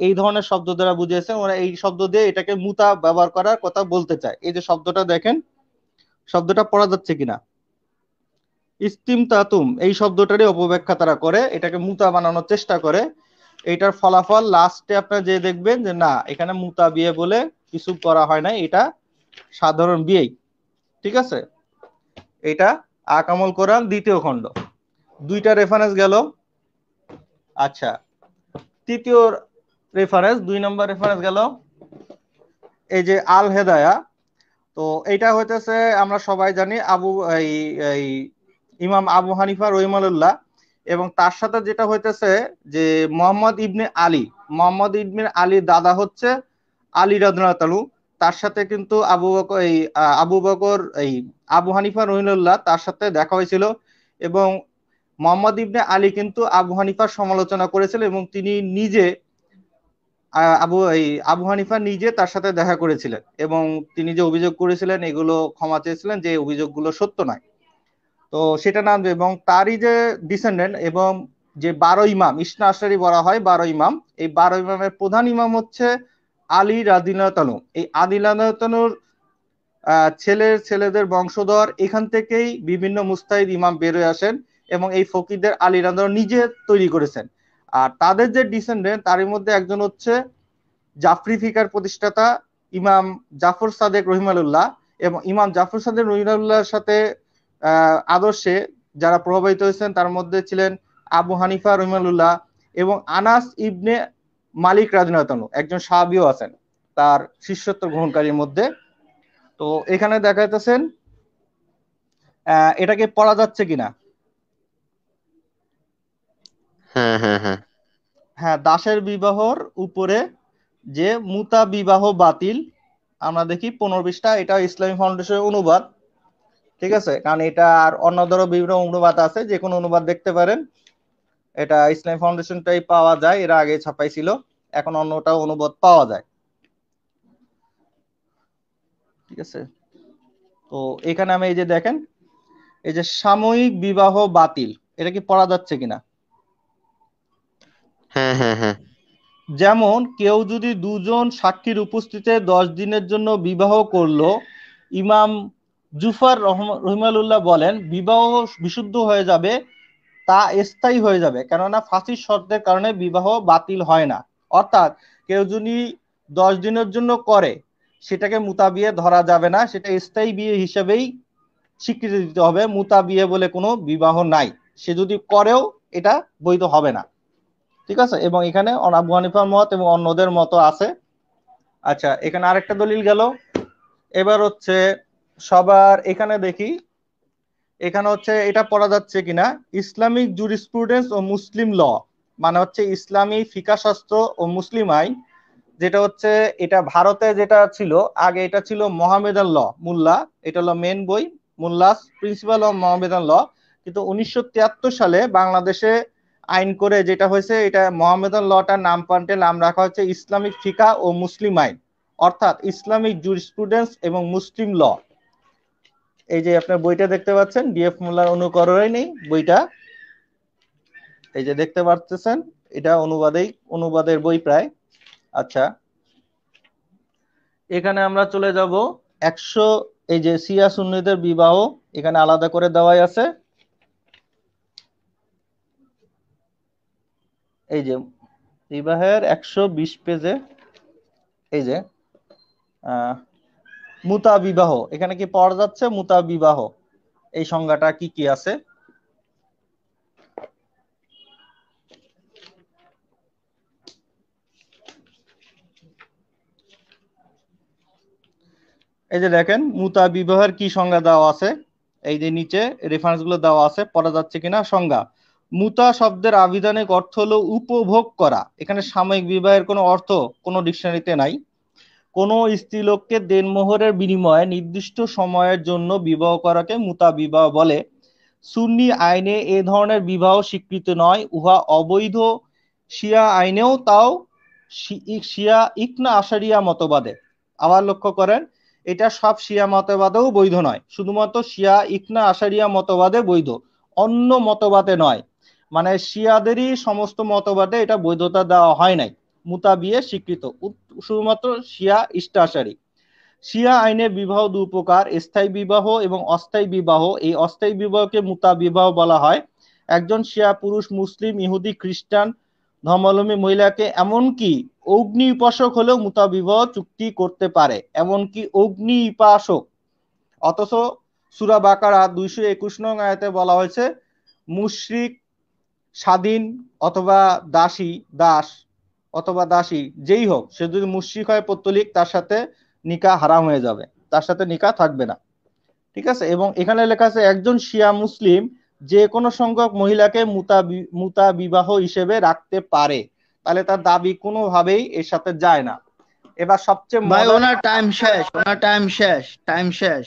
এই ধরনের শব্দ দ্বারা বুঝিয়েছেন। ওরা এই শব্দ দিয়ে এটাকে মুতা ব্যবহার করার কথা বলতে চায়। এই যে শব্দটা দেখেন, শব্দটা পড়া যাচ্ছে কিনা? ইস্তিম তাতুম, এই শব্দটারই অপব্যাখ্যা তারা করে। এটাকে মুতা বানানোর চেষ্টা করে। এটার ফলাফল লাস্টে আপনারা যে দেখবেন যে, না, এখানে মুতা বিয়ে বলে কিছু করা হয় না এটা সাধারণ বিয়েই। ঠিক আছে? এটা আকামল কোরআন দ্বিতীয় খণ্ড। দুইটা রেফারেন্স গেল। আচ্ছা। তৃতীয় রেফারেন্স দুই নম্বর রেফারেন্স গেল। এই যে আল হেদায়া তো এটা হইতেছে, আমরা সবাই জানি আবু এই ইমাম আবু হানিফা রহিমাল্লাহ এবং তার সাথে যেটা হইতেছে যে মোহাম্মদ ইবনে আলী, মোহাম্মদ ইবনে আলী দাদা হচ্ছে আলী রাদনাতালু তার সাথে কিন্তু আবু বকর, এই আবু বকর, এই, আবু হানিফা রহিমুল্লাহ তার সাথে দেখা হয়েছিল, এবং মোহাম্মদ ইবনে আলী কিন্তু আবু হানিফার সমালোচনা করেছিল, এবং তিনি নিজে আবু, এই, আবু হানিফা নিজে তার সাথে দেখা করেছিলেন, এবং তিনি যে অভিযোগ করেছিলেন, এগুলো ক্ষমা চেয়েছিলেন যে অভিযোগগুলো সত্য নয়। তো সেটা নামবে এবং তারই যে ডিসেন্ডেন্ট এবং যে বারো ইমাম, ইসনা আশারি বলা হয় বারো ইমাম, এই বারো ইমামের প্রধান ইমাম হচ্ছে আলী রাদিনাতানু। এই আদিলাতানুর ছেলের ছেলেদের বংশধর, এখান থেকেই বিভিন্ন মুস্তাহিদ ইমাম বেরোয় আসেন এবং এই ফকিরদের আলী রান্দার নিজে তৈরি করেছেন। আর তাদের যে ডিসেন্ডেন্ট তার মধ্যে একজন হচ্ছে জাফরি ফিকার প্রতিষ্ঠাতা ইমাম জাফর সাদেক রহিমালুল্লাহ এবং ইমাম জাফর সাদেক রহিমালুল্লাহর সাথে আদর্শে যারা প্রভাবিত হয়েছেন তার মধ্যে ছিলেন আবু হানিফা রহিমালুল্লাহ এবং আনাস ইবনে মালিক রাজনাতানু একজন সাহাবিও আছেন তার শিষ্যত্ব গ্রহণকারীর মধ্যে। তো এখানে দেখা যাচ্ছেন এটাকে পড়া যাচ্ছে কিনা? হ্যাঁ হ্যাঁ হ্যাঁ। হ্যাঁ দাসের বিবাহর উপরে যে মুতা বিবাহ বাতিল আমরা দেখি পনেরো বিশটা এটা ইসলামী ফাউন্ডেশনের অনুবাদ। ঠিক আছে? কারণ এটা আর অন্য ধরো বিভিন্ন অনুবাদ আছে যে কোনো অনুবাদ দেখতে পারেন। এটা ইসলাম ফাউন্ডেশনটাই পাওয়া যায় এরা আগে ছাপাইছিল। এখন অন্যটা অনুবাদ পাওয়া যায়। ঠিক আছে? তো এখানে আমি এই যে দেখেন এই যে সাময়িক বিবাহ বাতিল এটা কি পড়া যাচ্ছে কিনা? হ্যাঁ হ্যাঁ হ্যাঁ। যেমন কেউ যদি দুজন সাক্ষীর উপস্থিতিতে দশ দিনের জন্য বিবাহ করল ইমাম জুফার রহিমালুল্লাহ বলেন, বিবাহ বিশুদ্ধ হয়ে যাবে, তা স্থায়ী হয়ে যাবে, কেননা ফাঁসির শর্তের কারণে বিবাহ বাতিল হয় না। অর্থাৎ কেউ যদি দশ দিনের জন্য করে, সেটাকে মুতা বিয়ে ধরা যাবে না, সেটা স্থায়ী বিয়ে হিসেবেই স্বীকৃতি দিতে হবে। মুতা বিয়ে বলে কোনো বিবাহ নাই। সে যদি করেও, এটা বৈধ হবে না। ঠিক আছে? এবং এখানে আবু হানিফার মত এবং অন্যদের মতো আছে। আচ্ছা এখানে আরেকটা দলিল গেল। এবার হচ্ছে সবার এখানে দেখি। এখানে হচ্ছে এটা পড়া যাচ্ছে কিনা? ইসলামিক জুরিসপ্রুডেন্স ও মুসলিম ল মানে হচ্ছে ইসলামী ফিকা শাস্ত্র ও মুসলিম আইন যেটা হচ্ছে এটা ভারতে যেটা ছিল, আগে এটা ছিল মোহামেদান ল মুল্লা, এটা হলো মেন বই, মুল্লাস প্রিন্সিপাল অফ মোহামেদান ল কিন্তু উনিশশো তিয়াত্তর সালে বাংলাদেশে আইন করে যেটা হয়েছে, এটা মোহামেদান লটার নাম পান্টে নাম রাখা হচ্ছে ইসলামিক ফিকা ও মুসলিম আইন অর্থাৎ ইসলামিক জুরিসপ্রুডেন্স এবং মুসলিম ল এই যে আপনার বইটা দেখতে পাচ্ছেন ডিএফ মোল্লার অনুকরণই নেই বইটা। এই যে দেখতে পাচ্ছেন এটা অনুবাদেই, অনুবাদের বই প্রায়। আচ্ছা। এখানে আমরা চলে যাব একশো, এই যে সিয়া সুন্নিদের বিবাহ, এখানে আলাদা করে দেওয়াই আছে। এই যে বিবাহের একশো বিশ পেজে, এই যে মুতা বিবাহ এখানে কি পাওয়া যাচ্ছে? মুতা বিবাহ এই সংজ্ঞাটা কি কি আছে? এই যে দেখেন মুতা বিবাহের কি সংজ্ঞা দেওয়া আছে? এই যে নিচে রেফারেন্সগুলো দেওয়া আছে, পড়া যাচ্ছে কিনা? সংজ্ঞা। মুতা শব্দের আবিধানিক অর্থ হলো উপভোগ করা। এখানে সাময়িক বিবাহের কোনো অর্থ কোনো ডিকশনারিতে নাই। কোন স্ত্রীলোককে দেনমোহরের বিনিময়ে নির্দিষ্ট সময়ের জন্য বিবাহ করাকে মুতা বিবাহ বলে। সুন্নি আইনে এ ধরনের বিবাহ স্বীকৃত নয়, উহা অবৈধ। শিয়া আইনেও তাও শিয়া ইকনা আশারিয়া মতবাদে। আবার লক্ষ্য করেন, এটা সব শিয়া মতবাদেও বৈধ নয়, শুধুমাত্র শিয়া ইকনা আশারিয়া মতবাদে বৈধ, অন্য মতবাদে নয়। মানে শিয়াদেরই সমস্ত মতবাদে এটা বৈধতা দেওয়া হয় নাই। মুতাবিয়ে স্বীকৃত। শুধুমাত্র শিয়া ইস্টাশারি শিয়া আইনে বিবাহ দু প্রকার স্থায়ী বিবাহ এবং অস্থায়ী বিবাহ। এই অস্থায়ী বিবাহকে মুতা বিবাহ বলা হয়। একজন শিয়া পুরুষ, মুসলিম, ইহুদি, খ্রিস্টান, ধর্মাবলম্বী মহিলাকে এমনকি অগ্নি উপাসক হলেও মুতা বিবাহ চুক্তি করতে পারে। এমনকি অগ্নি উপাসক। অথচ সুরা বাকারা দুইশো একুশ নং আয়াতে বলা হয়েছে, মুশরিক, স্বাধীন অথবা দাসী, দাস। অথবা দাসী যেই হোক সে যদি মুশ্রিক হয় পত্তলিক তার সাথে নিকা হারাম হয়ে যাবে। তার সাথে নিকা থাকবে না। ঠিক আছে? এবং এখানে লেখা আছে একজন শিয়া মুসলিম যে কোনো সংখ্যক মহিলাকে মুতা মুতা বিবাহ হিসেবে রাখতে পারে তাহলে তার দাবি কোনোভাবেই এর সাথে যায় না। এবার সবচেয়ে ভাই ওনার টাইম শেষ ওনার টাইম শেষ টাইম শেষ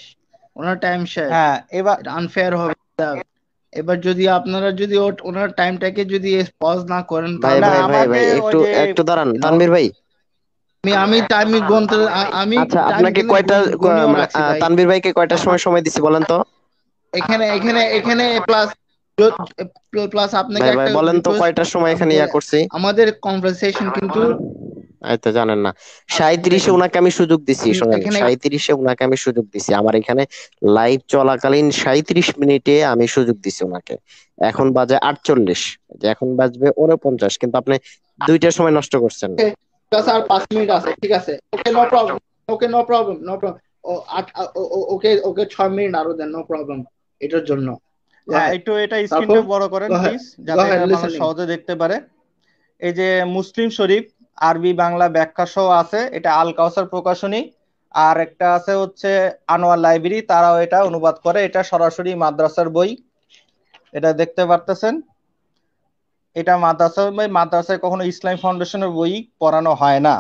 ওনার টাইম শেষ। হ্যাঁ এবার আনফেয়ার হবে। এবার যদি আপনারা যদি ওনার টাইমটাকে যদি পজ না করেন ভাই ভাই একটু একটু দাঁড়ান। তানভীর ভাই। আমি আমি টাইম গুনতে আমি আচ্ছা আপনাকে কয়টা তানভীর ভাইকে কয়টার সময় সময় দিছি বলেন তো? এখানে এখানে এখানে প্লাস প্লাস আপনাকে একটা বলেন তো কয়টার সময় এখানে ইয়া করছি? আমাদের কনভারসেশন কিন্তু তো জানেন না। সাঁত্রিশে ওনাকে আমি সুযোগ দিছি শোনেন সাঁত্রিশে ওনাকে আমি সুযোগ দিছি। আমার এখানে লাইভ চলাকালীন সাঁত্রিশ মিনিটে আমি সুযোগ দিছি ওনাকে। এখন বাজে আটচল্লিশ। এখন বাজবে উনপঞ্চাশ কিন্তু আপনি দুইটার সময় নষ্ট করছেন আর পাঁচ মিনিট আছে ঠিক আছে। Okay no problem okay no problem no problem okay okay ছয় মিনিট আরও দেন নো প্রবলেম এটার জন্য। হ্যাঁ একটু এটা স্ক্রিনটা বড় করেন প্লিজ যাতে মানুষ সহজে দেখতে পারে। এই যে মুসলিম শরীফ আরবি বাংলা ব্যাখ্যা সহ আছে। এটা আল কাউসার প্রকাশনী। আর একটা আছে হচ্ছে আনোয়ার লাইব্রেরি, তারাও এটা অনুবাদ করে। এটা সরাসরি মাদ্রাসার বই। এটা দেখতে পারতেছেন? এটা মাদ্রাসার বই মাদ্রাসায় কখনো ইসলাম ফাউন্ডেশনের বই পড়ানো হয় না।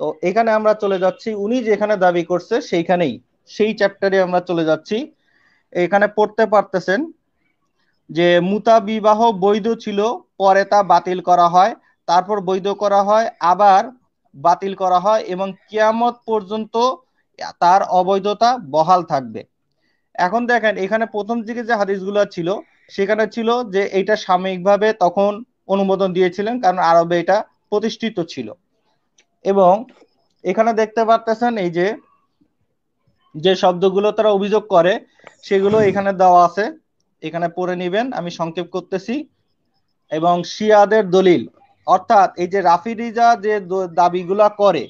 তো এখানে আমরা চলে যাচ্ছি। উনি যেখানে দাবি করছে সেইখানেই, সেই চ্যাপ্টারে আমরা চলে যাচ্ছি। এখানে পড়তে পারতেছেন যে মুতা বিবাহ বৈধ ছিল, পরে তা বাতিল করা হয়। তারপর বৈধ করা হয়, আবার বাতিল করা হয় এবং কিয়ামত পর্যন্ত তার অবৈধতা বহাল থাকবে। এখন দেখেন, এখানে প্রথম দিকে যে হাদিসগুলো ছিল, সেখানে ছিল যে এটা সাময়িকভাবে তখন অনুমোদন দিয়েছিলেন, কারণ আরবে এটা প্রতিষ্ঠিত ছিল। এবং এখানে দেখতে পারতেছেন এই যে যে শব্দগুলো তারা অভিযোগ করে, সেগুলো এখানে দেওয়া আছে। এখানে পড়ে নিবেন, আমি সংক্ষেপ করতেছি। এবং শিয়াদের দলিল। অর্থাৎ এই যে রাফিদিজা যে দ- দাবিগুলা করে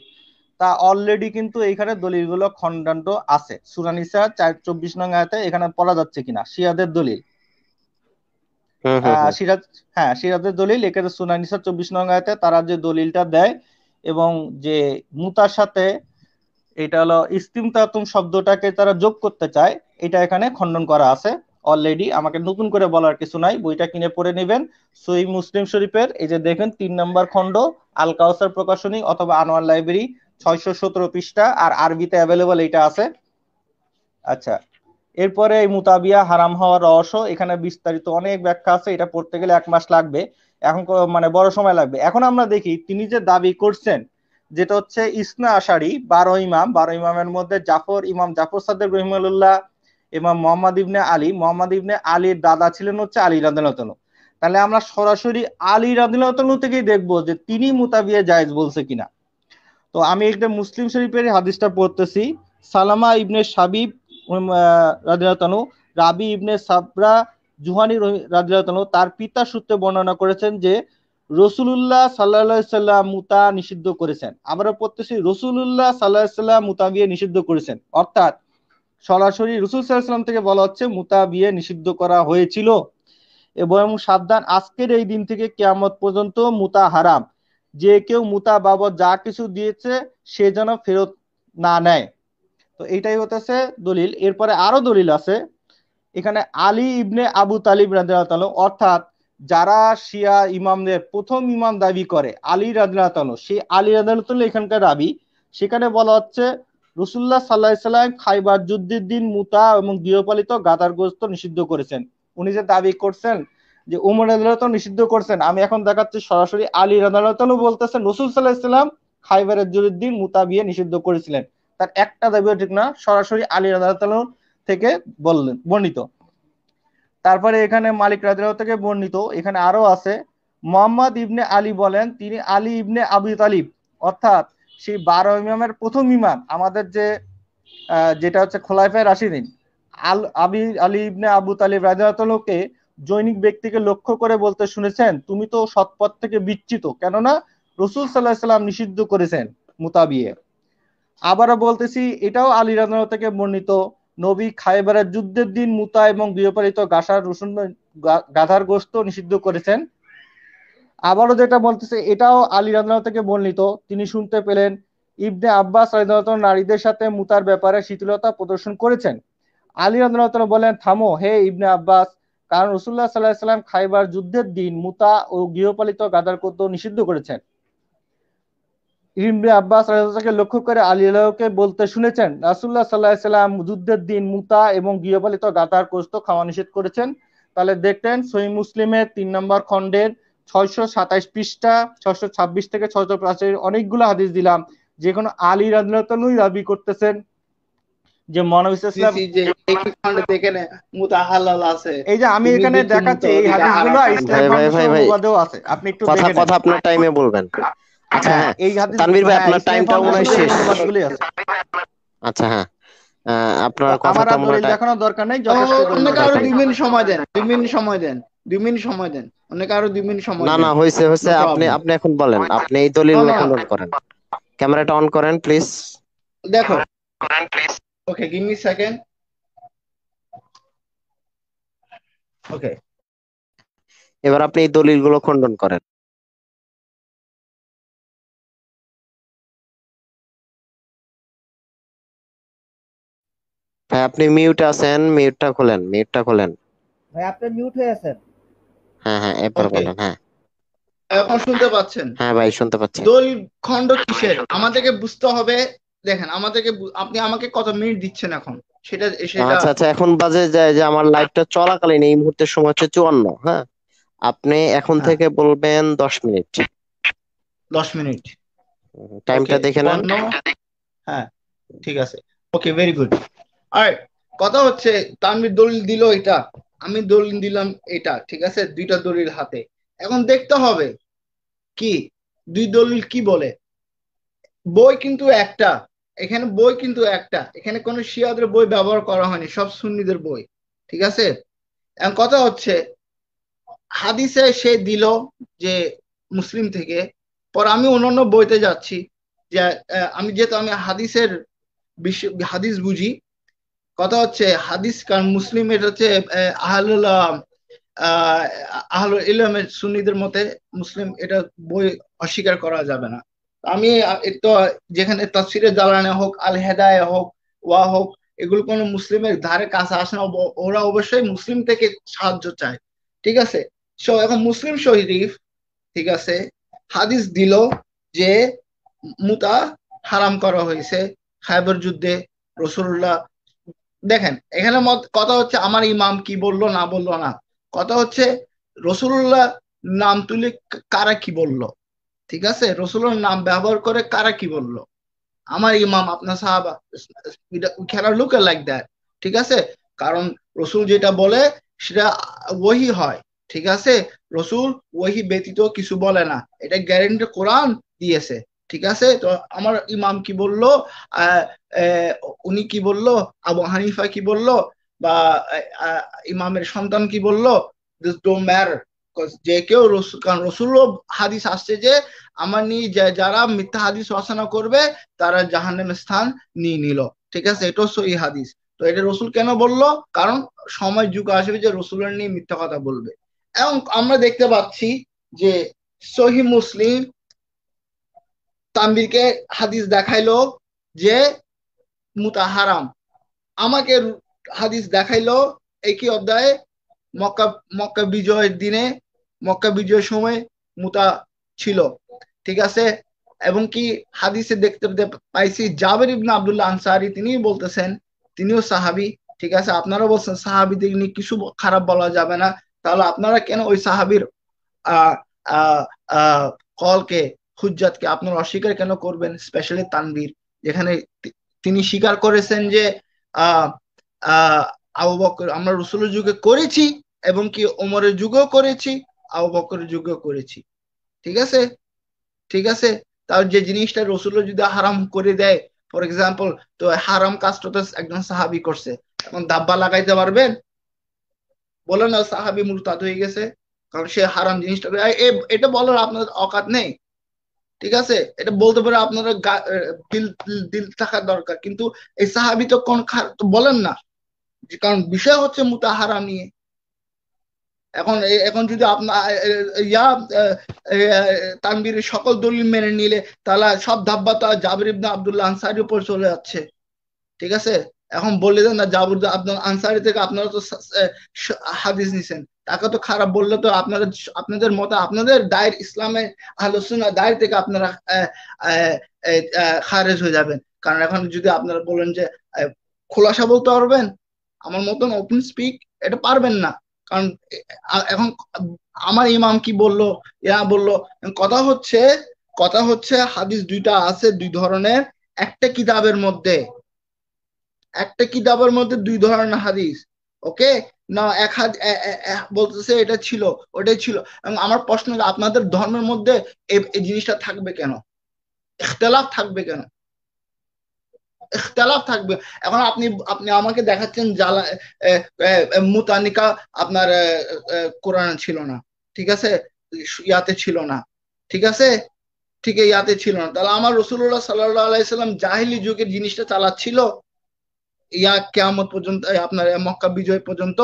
তা অলরেডি কিন্তু এখানে দলিলগুলো খণ্ডান্ত আছে। সুরানিসা চার চব্বিশ নং আয়াতে এখানে পড়া যাচ্ছে কিনা? শিয়াদের দলিল। সিরাজ হ্যাঁ সিরাজের দলিল এখানে সুনানিসা চব্বিশ নং আয়াতে তারা যে দলিলটা দেয় এবং যে মুতার সাথে এটা হলো ইস্তিমতাতুম শব্দটাকে তারা যোগ করতে চায় এটা এখানে খণ্ডন করা আছে। অলরেডি আমাকে নতুন করে বলার কিছু নাই, বইটা কিনে পড়ে নেবেন। সহি মুসলিম শরীফের, এই যে দেখেন, তিন নম্বর খণ্ড, আল কাউসার প্রকাশনী অথবা আনোয়ার লাইব্রেরি, ছয়শো সতেরো পৃষ্ঠা, আর আরবিতে অ্যাভেলেবল এটা আছে। আচ্ছা এরপরে এই মুতাবিয়া হারাম হওয়ার রহস্য, এখানে বিস্তারিত অনেক ব্যাখ্যা আছে, এটা পড়তে গেলে এক মাস লাগবে। এখন মানে বড় সময় লাগবে। এখন আমরা দেখি, তিনি যে দাবি করছেন, যেটা হচ্ছে ইসনা আশারি, বারো ইমাম, বারো ইমামের মধ্যে জাফর, ইমাম জাফর সাদ্দেক রহিমুল্লাহ ইমাম মোহাম্মদ ইবনে আলী, মোহাম্মদ ইবনে আলীর দাদা ছিলেন হচ্ছে আলী রাদিয়াল্লাহু তাহলে আমরা সরাসরি আলী রাদিয়াল্লাহু থেকেই দেখব যে তিনি মুতাবিয়া জায়েজ বলছে কিনা। তো আমি একটা মুসলিম শরীফের হাদিসটা পড়তেছি। সালামা ইবনে সাবিব রাদিয়াল্লাহু রাবি ইবনে সাবরা, জুহানি রাদিয়াল্লাহু তার পিতা সূত্রে বর্ণনা করেছেন যে রসুলুল্লাহ সাল্লাহ সাল্লাম মুতা নিষিদ্ধ করেছেন। আবারও পড়তেছি, রসুলুল্লাহ সাল্লাহ সাল্লাম মুতা বিয়ে নিষিদ্ধ করেছেন। অর্থাৎ সরাসরি রসুল সাল্লাম থেকে বলা হচ্ছে মুতা বিয়ে নিষিদ্ধ করা হয়েছিল। এবং সাবধান, আজকের এই দিন থেকে কেয়ামত পর্যন্ত মুতা হারাম যে কেউ মুতা বাবদ যা কিছু দিয়েছে, সে যেন ফেরত না নেয়। তো এটাই হতেছে দলিল। এরপরে আরও দলিল আছে। এখানে আলী ইবনে আবু তালিব রাদিয়াল্লাহু অর্থাৎ যারা শিয়া ইমামদের প্রথম ইমাম দাবি করে, আলী রাদিয়াল্লাহু সেই আলী রাদিয়াল্লাহু এখানকার দাবি সেখানে বলা হচ্ছে রসুল্লাহ সাল্লাহ সাল্লাম খাইবার যুদ্ধের দিন মুতা এবং গৃহপালিত গাদার গোস্ত নিষিদ্ধ করেছেন। উনি যে দাবি করছেন যে উমর আদালত নিষিদ্ধ করছেন, আমি এখন দেখাচ্ছি সরাসরি আলী তাআলা বলতেছেন, রসুল সাল্লাহ সাল্লাম খাইবারের যুদ্ধের দিন মুতা বিয়ে নিষিদ্ধ করেছিলেন। তার একটা দাবিও ঠিক না, সরাসরি আলী রাদিয়াল্লাহু থেকে বললেন, বর্ণিত। তারপরে এখানে মালিক রাদিয়াল্লাহু থেকে বর্ণিত, এখানে আরও আছে, মোহাম্মদ ইবনে আলী বলেন, তিনি আলী ইবনে আবু তালিব, অর্থাৎ সেই বারো ইমামের প্রথম ইমাম আমাদের যে যেটা হচ্ছে খোলাইফায় রাশিদিন, আল, আবি, আলী ইবনে আবু তালিব রাদিয়াল্লাহুকে জৈনিক ব্যক্তিকে লক্ষ্য করে বলতে শুনেছেন, তুমি তো সৎপথ থেকে বিচ্যুত, কেননা রসুল সাল্লাহ সাল্লাম নিষিদ্ধ করেছেন মুতাবিয়ে। আবারও বলতেছি, এটাও আলী রাদিয়াল্লাহু থেকে বর্ণিত, নবী খাইবারের যুদ্ধের দিন মুতা এবং গৃহপালিত গাছার রসুন গাধার গোস্ত নিষিদ্ধ করেছেন। আবারও যেটা বলতেছে, এটাও আলী রাদিয়াল্লাহু থেকে বর্ণিত। তিনি শুনতে পেলেন, ইবনে আব্বাস রাদিয়াল্লাহু নারীদের সাথে মুতার ব্যাপারে শিথিলতা প্রদর্শন করেছেন। আলী রাদিয়াল্লাহু বলেন, থামো, হে ইবনে আব্বাস, কারণ রাসূলুল্লাহ সাল্লাল্লাহু আলাইহি সাল্লাম খাইবার যুদ্ধের দিন মুতা ও গৃহপালিত গাদার গোস্ত নিষিদ্ধ করেছেন। ইবনে আব্বাস রাদিয়াল্লাহু লক্ষ্য করে আলী আল্লাহকে বলতে শুনেছেন, রাসূলুল্লাহ সাল্লাল্লাহু আলাইহি সাল্লাম যুদ্ধের দিন মুতা এবং গৃহপালিত গাধার কোস্ত খাওয়া নিষেধ করেছেন। তাহলে দেখতেন সহি মুসলিমের তিন নম্বর খণ্ডের ছয়শো সাতাইশ পৃষ্ঠা ছয়শো ছাব্বিশ থেকে ছয়শো পঁচাশি অনেকগুলো হাদিস দিলাম। যে কোনো আলী রাদিয়াল্লাহু দাবি করতেছেন। যে মহানবী ইসলাম এই যে আমি এখানে দেখাচ্ছি এই হাদিসগুলো। ইসলাম আছে। আপনি একটু কথা কথা আপনার টাইমে বলবেন। আচ্ছা হ্যাঁ এই হাদিস তানভীর ভাই, আপনার মনে হয় শেষ। আচ্ছা হ্যাঁ। আপনার তো কথাটা আর মনে হয় দেখানোর দরকার নেই যথেষ্ট আরও। মিনিট সময় দেন দুই মিনিট সময় দেন। দুই মিনিট সময় দেন। অনেকে আরও দুই মিনিট সময় না না হয়েছে হয়েছে। আপনি আপনি এখন বলেন। আপনি এই দলিল না, না। খণ্ডন করেন। ক্যামেরাটা অন করেন প্লিজ দেখো। Okay give me second okay এবার আপনি এই দলিলগুলো খণ্ডন করেন। ভাই আপনি মিউটে আছেন মিউটটা খোলেন মিউটটা খোলেন। ভাই আপনি মিউট হয়ে আছেন। হ্যাঁ হ্যাঁ এরপর Okay. বলেন হ্যাঁ। এখন শুনতে পাচ্ছেন? হ্যাঁ ভাই শুনতে পাচ্ছি। দলিল খণ্ড কিসের? আমাদেরকে বুঝতে হবে দেখেন আমাদেরকে বু- আপনি আমাকে কত মিনিট দিচ্ছেন এখন? সেটা সেটা আচ্ছা আচ্ছা এখন বাজে যায় যে আমার লাইভটা চলাকালীন এই মুহূর্তে সময় হচ্ছে চুয়ান্ন হ্যাঁ? আপনি এখন হ্যাঁ। থেকে বলবেন দশ মিনিট। দশ মিনিট। টাইমটা Okay, দেখে নেন। হ্যাঁ ঠিক আছে। ওকে ভেরি গুড আর কথা হচ্ছে তানভীর দলিল দিল এটা। আমি দলিল দিলাম এটা, ঠিক আছে? দুইটা দলিল হাতে। এখন দেখতে হবে কি? দুই দলিল কি বলে? বই কিন্তু একটা। এখানে বই কিন্তু একটা। এখানে কোনো শিয়াদের বই ব্যবহার করা হয়নি, সব সুন্নিদের বই, ঠিক আছে? এখন কথা হচ্ছে, হাদিসে সে দিল যে মুসলিম থেকে, পর আমি অন্যান্য বইতে যাচ্ছি যে আমি যেহেতু আমি হাদিসের হাদিস বুঝি কথা হচ্ছে হাদিস কারণ মুসলিম এটা হচ্ছে আহ, আহলুল আহ, আহলুল ইলমের সুন্নিদের মতে মুসলিম এটা বই অস্বীকার করা যাবে না। আমি তো যেখানে তাফসিরে জালানে হোক আল হেদায় হোক ওয়া হোক এগুলো কোনো মুসলিমের ধারে কাছে আসে না ওরা অবশ্যই মুসলিম থেকে সাহায্য চায়। ঠিক আছে? সো এখন মুসলিম শরীফ ঠিক আছে হাদিস দিল যে মুতা হারাম করা হয়েছে খাইবার যুদ্ধে রসুল্লাহ দেখেন, এখানে মত- কথা হচ্ছে আমার ইমাম কি বলল, না বলল না। কথা হচ্ছে রসুল্লাহ নাম তুলে কারা কি বলল? ঠিক আছে? রসুলের নাম ব্যবহার করে কারা কি বলল? আমার ইমাম, আপনার সাহাবা খেলা লুক লাইক দ্যাট ঠিক আছে? কারণ রসুল যেটা বলে, সেটা ওহি হয়, ঠিক আছে? রসুল ওহি ব্যতীত কিছু বলে না। এটা গ্যারেন্টি কোরআন দিয়েছে। ঠিক আছে? তো আমার ইমাম কি বলল? উনি কি বলল? আবু হানিফা কি বলল? বা ইমামের সন্তান কি বলল? দিস ডোন্ট ম্যাটার যে কেউ কারণ রসুল হাদিস আসছে যে, আমার নিয়ে যারা মিথ্যা হাদিস রচনা করবে, তারা জাহান্নামের স্থান নিয়ে নিল। ঠিক আছে? এটাও সহি হাদিস। তো এটা রসুল কেন বলল? কারণ সময় যুগ আসবে যে রসুলের নিয়ে মিথ্যা কথা বলবে। এবং আমরা দেখতে পাচ্ছি যে সহি মুসলিম তানবীরকে হাদিস দেখাইলো যে মুতা হারাম আমাকে হাদিস দেখাইলো একই অধ্যায়ে মক্কা মক্কা বিজয়ের দিনে, মক্কা বিজয়ের সময় মুতা ছিল। ঠিক আছে? এবং কি হাদিসে দেখতে পাইছি, জাবের ইবনে আবদুল্লাহ আনসারি তিনি বলতেছেন, তিনিও সাহাবি। ঠিক আছে? আপনারা বলছেন সাহাবীদের নিয়ে কিছু খারাপ বলা যাবে না? তাহলে আপনারা কেন ওই সাহাবীর আহ আহ, কলকে হুজ্জাতকে আপনারা অস্বীকার কেন করবেন? স্পেশালি তানবীর যেখানে তিনি স্বীকার করেছেন যে আহ আবু বকর, আমরা রসুলের যুগে করেছি এবং কি ওমরের যুগেও করেছি, আবু বকরের যুগেও করেছি। ঠিক আছে? ঠিক আছে? তার যে জিনিসটা রসুল যদি হারাম করে দেয় ফর এক্সাম্পল তো হারাম কাজটা তো একজন সাহাবি করছে। এখন দাব্বা লাগাইতে পারবেন? বলেন না, সাহাবি মুরতাদ হয়ে গেছে, কারণ সে হারাম জিনিসটা এটা বলার আপনার অকাত নেই। ঠিক আছে? এটা বলতে পারে আপনারা দিল দিল- দিল থাকা দরকার। কিন্তু এই সাহাবি তো কোন বলেন না। কারণ বিষয় হচ্ছে মুতাহারা নিয়ে। এখন এখন যদি আপনার ইয়া আহ, সকল দলিল মেনে নিলে তাহলে সব ধাব্বা তো জাবির ইবনে আব্দুল্লাহ আনসারির উপর চলে যাচ্ছে। ঠিক আছে? এখন বলে দেন না জাবুর আব্দুল আনসারি থেকে আপনারা তো হাদিস নিছেন। তাকে তো খারাপ বললে তো আপনারা আপনাদের মতে, আপনাদের দায়ের ইসলামের আলোচনা দায়ের থেকে আপনারা খারেজ হয়ে যাবেন। কারণ এখন যদি আপনারা বলেন যে খোলাসা বলতে পারবেন, আমার মতন ওপেন স্পিক এটা পারবেন না। কারণ এখন আমার ইমাম কি বলল, ইয়া বলল, কথা হচ্ছে কথা হচ্ছে হাদিস দুইটা আছে দুই ধরনের, একটা কিতাবের মধ্যে, একটা কিতাবের মধ্যে দুই ধরনের হাদিস, ওকে? না এক এ- বলতেছে এটা ছিল ওটাই ছিল। এবং আমার প্রশ্ন আপনাদের ধর্মের মধ্যে এই জিনিসটা থাকবে কেন? ইখতলাফ থাকবে কেন? ইখতলাফ থাকবে। এখন আপনি আপনি আমাকে দেখাচ্ছেন জালা মুতানিকা আপনার এ, ছিল না ঠিক আছে? ইয়াতে ছিল না ঠিক আছে? ঠিক ইয়াতে ছিল না। তাহলে আমার রসুল্লাহ সাল্লাহ আলাইসাল্লাম জাহিলি যুগের জিনিসটা চালাচ্ছিল? ইয়া কেয়ামত পর্যন্ত আপনার মক্কা বিজয় পর্যন্ত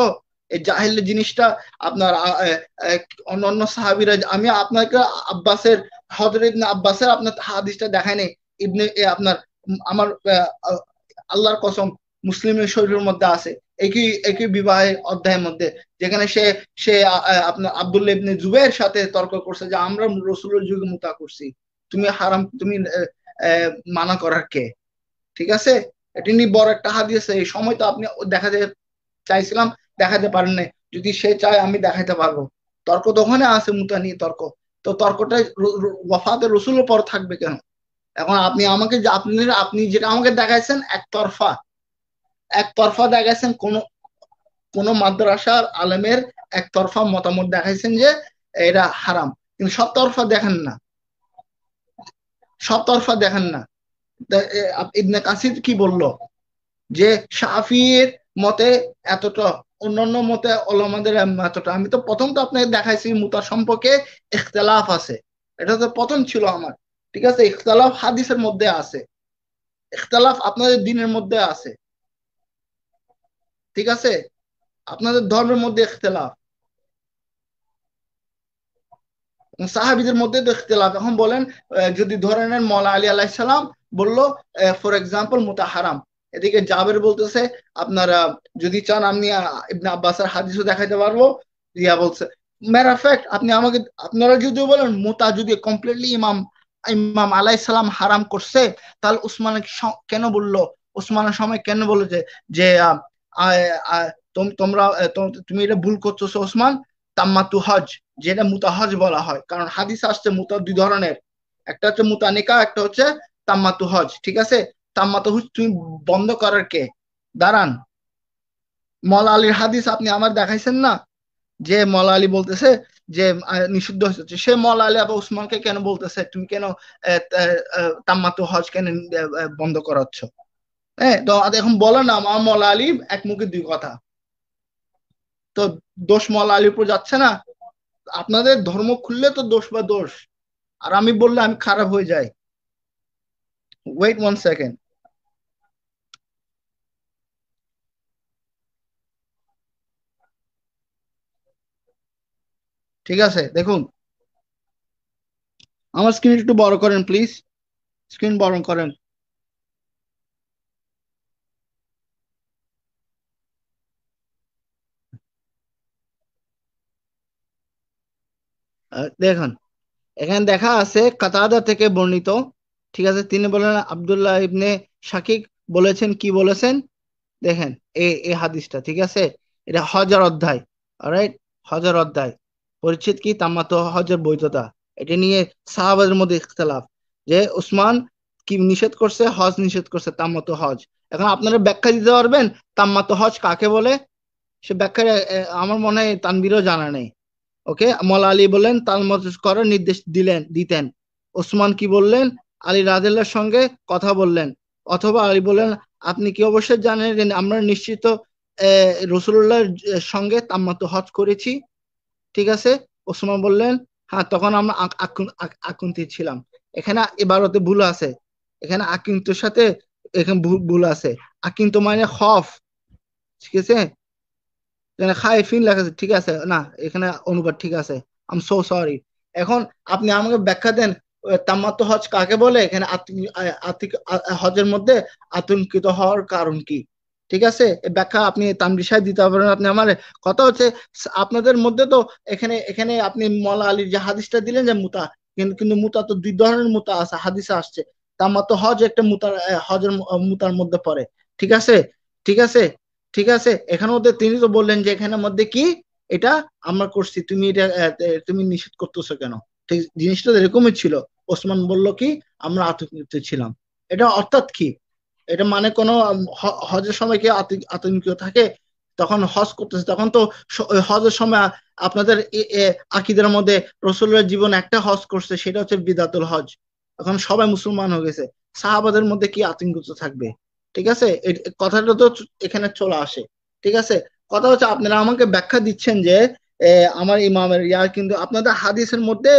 এই জাহিল জিনিসটা আপনার আ, এ, এ, অন্য অন্য সাহাবিরা আমি আপনাকে আব্বাসের হজরত ইবনে আব্বাসের আপনার হাদিসটা দেখায়নি ইবনে আপনার আমার আল্লাহর কসম মুসলিমের শরীরের মধ্যে আছে। একই একই বিবাহের অধ্যায়ের মধ্যে যেখানে সে সে আপনার আব্দুল্লাহ ইবনে জুবের সাথে তর্ক করছে যে আমরা রসুলের যুগে মুতা করছি। তুমি হারাম তুমি মানা করার কে? ঠিক আছে? নিয়ে বড় একটা হাদিস, এই সময় তো আপনি দেখাতে চাইছিলাম, দেখাতে পারেন নাই যদি সে চায়, আমি দেখাতে পারব। তর্ক তো ওখানে আছে মুতা নিয়ে তর্ক। তো তর্কটা ওয়াফাতে রসুলের পর থাকবে কেন? এখন আপনি আমাকে আপনি আপনি যেটা আমাকে দেখাইছেন একতরফা একতরফা দেখাইছেন, কোন কোন মাদ্রাসার আলেমের একতরফা মতামত দেখাইছেন যে এটা হারাম। কিন্তু সব তরফা দেখেন না। সব তরফা দেখেন না। ইবনে কাসির কি বলল? যে শাফির মতে এতটা, অন্যান্য মতে ওলামাদের এতটা। আমি তো প্রথম তো আপনাকে দেখাইছি মুতা সম্পর্কে ইখতলাফ আছে। এটা তো প্রথম ছিল আমার। ঠিক আছে? ইখতলাফ হাদিসের মধ্যে আছে। ইখতলাফ আপনাদের দিনের মধ্যে আছে। ঠিক আছে? আপনাদের ধর্মের মধ্যে ইখতলাফ। সাহাবিদের মধ্যে তো ইখতলাফ। এখন বলেন যদি ধরে নেন মৌলা আলী আলাইসালাম বলল ফর এক্সাম্পল মুতা হারাম এদিকে জাবের বলতেছে, আপনারা যদি চান আমি ইবনে আব্বাসের হাদিসও দেখাইতে পারব। ইয়া বলছে ম্যাটার ফ্যাক্ট আপনি আমাকে, আপনারা যদি বলেন, মুতা যদি কমপ্লিটলি ইমাম ইমাম আলাইসালাম হারাম করছে, তাহলে উসমান কেন বলল? উসমানের সময় কেন বলেছে যে তোমরা তুমি এটা ভুল করতেছো ওসমান তাম্মাতু হজ, যেটা মুতা হজ বলা হয়। কারণ হাদিস আসছে মুতা দুই ধরনের। একটা হচ্ছে মুতা নিকা, একটা হচ্ছে তাম্মাতু হজ, ঠিক আছে? তাম্মাতু হজ, তুমি বন্ধ করার কে? দাঁড়ান। মলা আলীর হাদিস আপনি আমার দেখাইছেন না? যে মলা আলী বলতেছে যে নিষিদ্ধ হয়েছে। সে মলা আলী আবার উসমানকে কেন বলতেছে? তুমি কেন তাম্মাতু হজ কেন বন্ধ করাচ্ছ? হ্যাঁ তো এখন বলো না আমার মলা আলী এক মুখে দুই কথা। তো দোষ মলা আলীর উপর যাচ্ছে না? আপনাদের ধর্ম খুললে তো দোষ বা দোষ। আর আমি বললে আমি খারাপ হয়ে যাই। ওয়েট ওয়ান সেকেন্ড ঠিক আছে, দেখুন। আমার স্ক্রিন একটু বড় করেন প্লিজ স্ক্রিন বড় করেন। দেখুন। এখানে দেখা আছে কাতাদা থেকে বর্ণিত ঠিক আছে? তিনি বলেন, আব্দুল্লাহ ইবনে শাকিক বলেছেন, কি বলেছেন? দেখেন এই এই হাদিসটা, ঠিক আছে? এটা হজার অধ্যায় রাইট হজার অধ্যায়। পরিচিত কি? তাম্মাত হজের বৈধতা। এটা নিয়ে সাহাবাদের মধ্যে ইখতলাফ। যে উসমান কি নিষেধ করছে? হজ নিষেধ করছে তাম্মাত হজ। এখন আপনারা ব্যাখ্যা দিতে পারবেন তাম্মাত হজ কাকে বলে? সে ব্যাখ্যা আমার মনে হয় তানবিরও জানা নেই। ওকে? মৌলা আলী বললেন তাল মত করার নির্দেশ দিলেন, দিতেন। ওসমান কি বললেন? আলী রাজেল্লার সঙ্গে কথা বললেন। অথবা আলী বললেন, আপনি কি অবশ্যই জানেন আমরা নিশ্চিত রসুল্লাহর সঙ্গে তাম্মাত হজ করেছি? ঠিক আছে? ওসমান বললেন হ্যাঁ তখন আমরা আক- আকুন- আক- আকুন্তি ছিলাম। এখানে এবারতে ভুল আছে। এখানে আকিন্তর সাথে এখানে ভুল আছে। আকিন্ত মানে খফ। ঠিক আছে? এখানে খাইফিন লেখা ঠিক আছে? না, এখানে অনুবাদ ঠিক আছে। আম সো সরি এখন আপনি আমাকে ব্যাখ্যা দেন তাম্মাত হজ কাকে বলে? এখানে হজের মধ্যে আতঙ্কিত হওয়ার কারণ কি? ঠিক আছে? ব্যাখ্যা আপনি সাহেব দিতে পারবেন। আপনি আমার কথা হচ্ছে আপনাদের মধ্যে তো এখানে এখানে আপনি মলা আলীর যে হাদিসটা দিলেন যে মুতা, কিন্তু কিন্তু মুতা তো দুই ধরনের মুতা আছে, হাদিসে আসছে। তাম্মাত হজ একটা মুতার হজের মুতার মধ্যে পড়ে। ঠিক আছে? ঠিক আছে? ঠিক আছে? এখানে মধ্যে তিনি তো বললেন যে এখানের মধ্যে কি? এটা আমরা করছি। তুমি এটা তুমি নিষেধ করতেছো কেন? জিনিসটা এরকমই ছিল। ওসমান বলল কি, আমরা আতঙ্কিত ছিলাম। এটা অর্থাৎ কি? এটা মানে কোনো হজের সময় কি আতঙ্ক- আতঙ্কিত থাকে, তখন হজ করতেছে। তখন তো হজের সময় আপনাদের আকিদের মধ্যে রসুলের জীবন একটা হজ করছে, সেটা হচ্ছে বিদাতুল হজ। এখন সবাই মুসলমান হয়ে গেছে। সাহাবাদের মধ্যে কি আতঙ্কিত থাকবে? ঠিক আছে? কথাটা তো এখানে চলে আসে। ঠিক আছে? কথা হচ্ছে, আপনারা আমাকে ব্যাখ্যা দিচ্ছেন যে আমার ইমামের ইয়া কিন্তু আপনাদের হাদিসের মধ্যে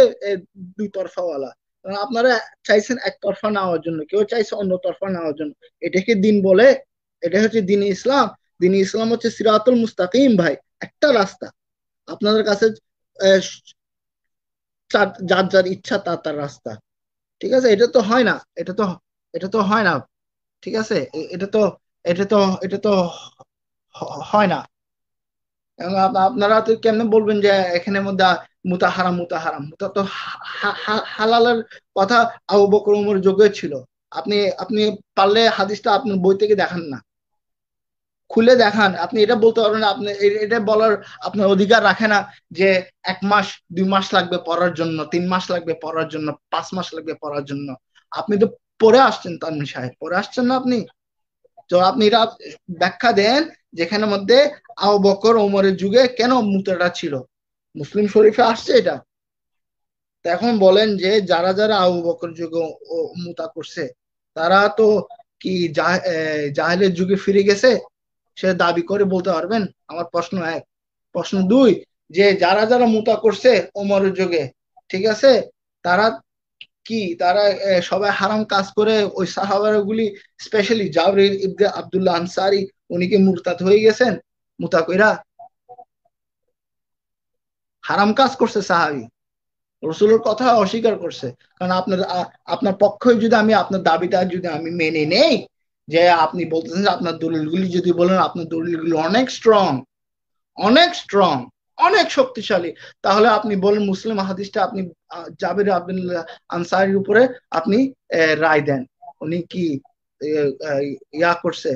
দুই তরফাওয়ালা। কারণ আপনারা চাইছেন এক তরফা নেওয়ার জন্য, কেউ চাইছে অন্য তরফা নেওয়ার জন্য। এটাকে দিন বলে, এটা হচ্ছে দিন ইসলাম। দিন ইসলাম হচ্ছে সিরাতুল মুস্তাকিম ভাই, একটা রাস্তা। আপনাদের কাছে যার যার ইচ্ছা তার তার রাস্তা। ঠিক আছে? এটা তো হয় না, এটা তো এটা তো হয় না। ঠিক আছে? এটা তো এটা তো এটা তো হয় না। আপনারা তো কেমনে বলবেন যে এখানের মধ্যে মুতা হারাম মুতা তো হালালের কথা আবু বকর উমর যুগে ছিল। আপনি আপনি পারলে হাদিসটা আপনার বই থেকে দেখান না। খুলে দেখান। আপনি এটা বলতে পারবেন আপনি এটা বলার আপনার অধিকার রাখে না যে এক মাস, দুই মাস লাগবে পড়ার জন্য, তিন মাস লাগবে পড়ার জন্য, পাঁচ মাস লাগবে পড়ার জন্য। আপনি তো পড়ে আসছেন তানভীর সাহেব। পড়ে আসছেন না আপনি? তো আপনি এটা ব্যাখ্যা দেন যেখানে মধ্যে আবু বকর ওমরের যুগে কেন মুতাটা ছিল? মুসলিম শরীফে আসছে এটা। এখন বলেন যে যারা যারা আবু বকর যুগে মুতা করছে, তারা তো কি জাহেলের যুগে ফিরে গেছে? সে দাবি করে বলতে পারবেন? আমার প্রশ্ন এক। প্রশ্ন দুই, যে যারা যারা মুতা করছে ওমরের যুগে, ঠিক আছে? তারা কি, তারা সবাই হারাম কাজ করে ওই সাহাবারা গুলি স্পেশালি জাবরির ইবনে আব্দুল্লাহ আনসারি উনি কি মুরতাদ হয়ে গেছেন? মুতা কইরা হারাম কাজ করছে সাহাবি। রসুলের কথা অস্বীকার করছে। কারণ আপনার আপনার পক্ষে যদি আমি আপনার দাবিটা যদি আমি মেনে নেই, যে আপনি বলতেছেন আপনার দলিলগুলি যদি বলেন, আপনার দলিলগুলি অনেক স্ট্রং অনেক স্ট্রং অনেক শক্তিশালী, তাহলে আপনি বলেন মুসলিম হাদিসটা আপনি জাবির আব্দুল্লাহ আনসারির উপরে আপনি রায় দেন। উনি কি ইয়া করছে?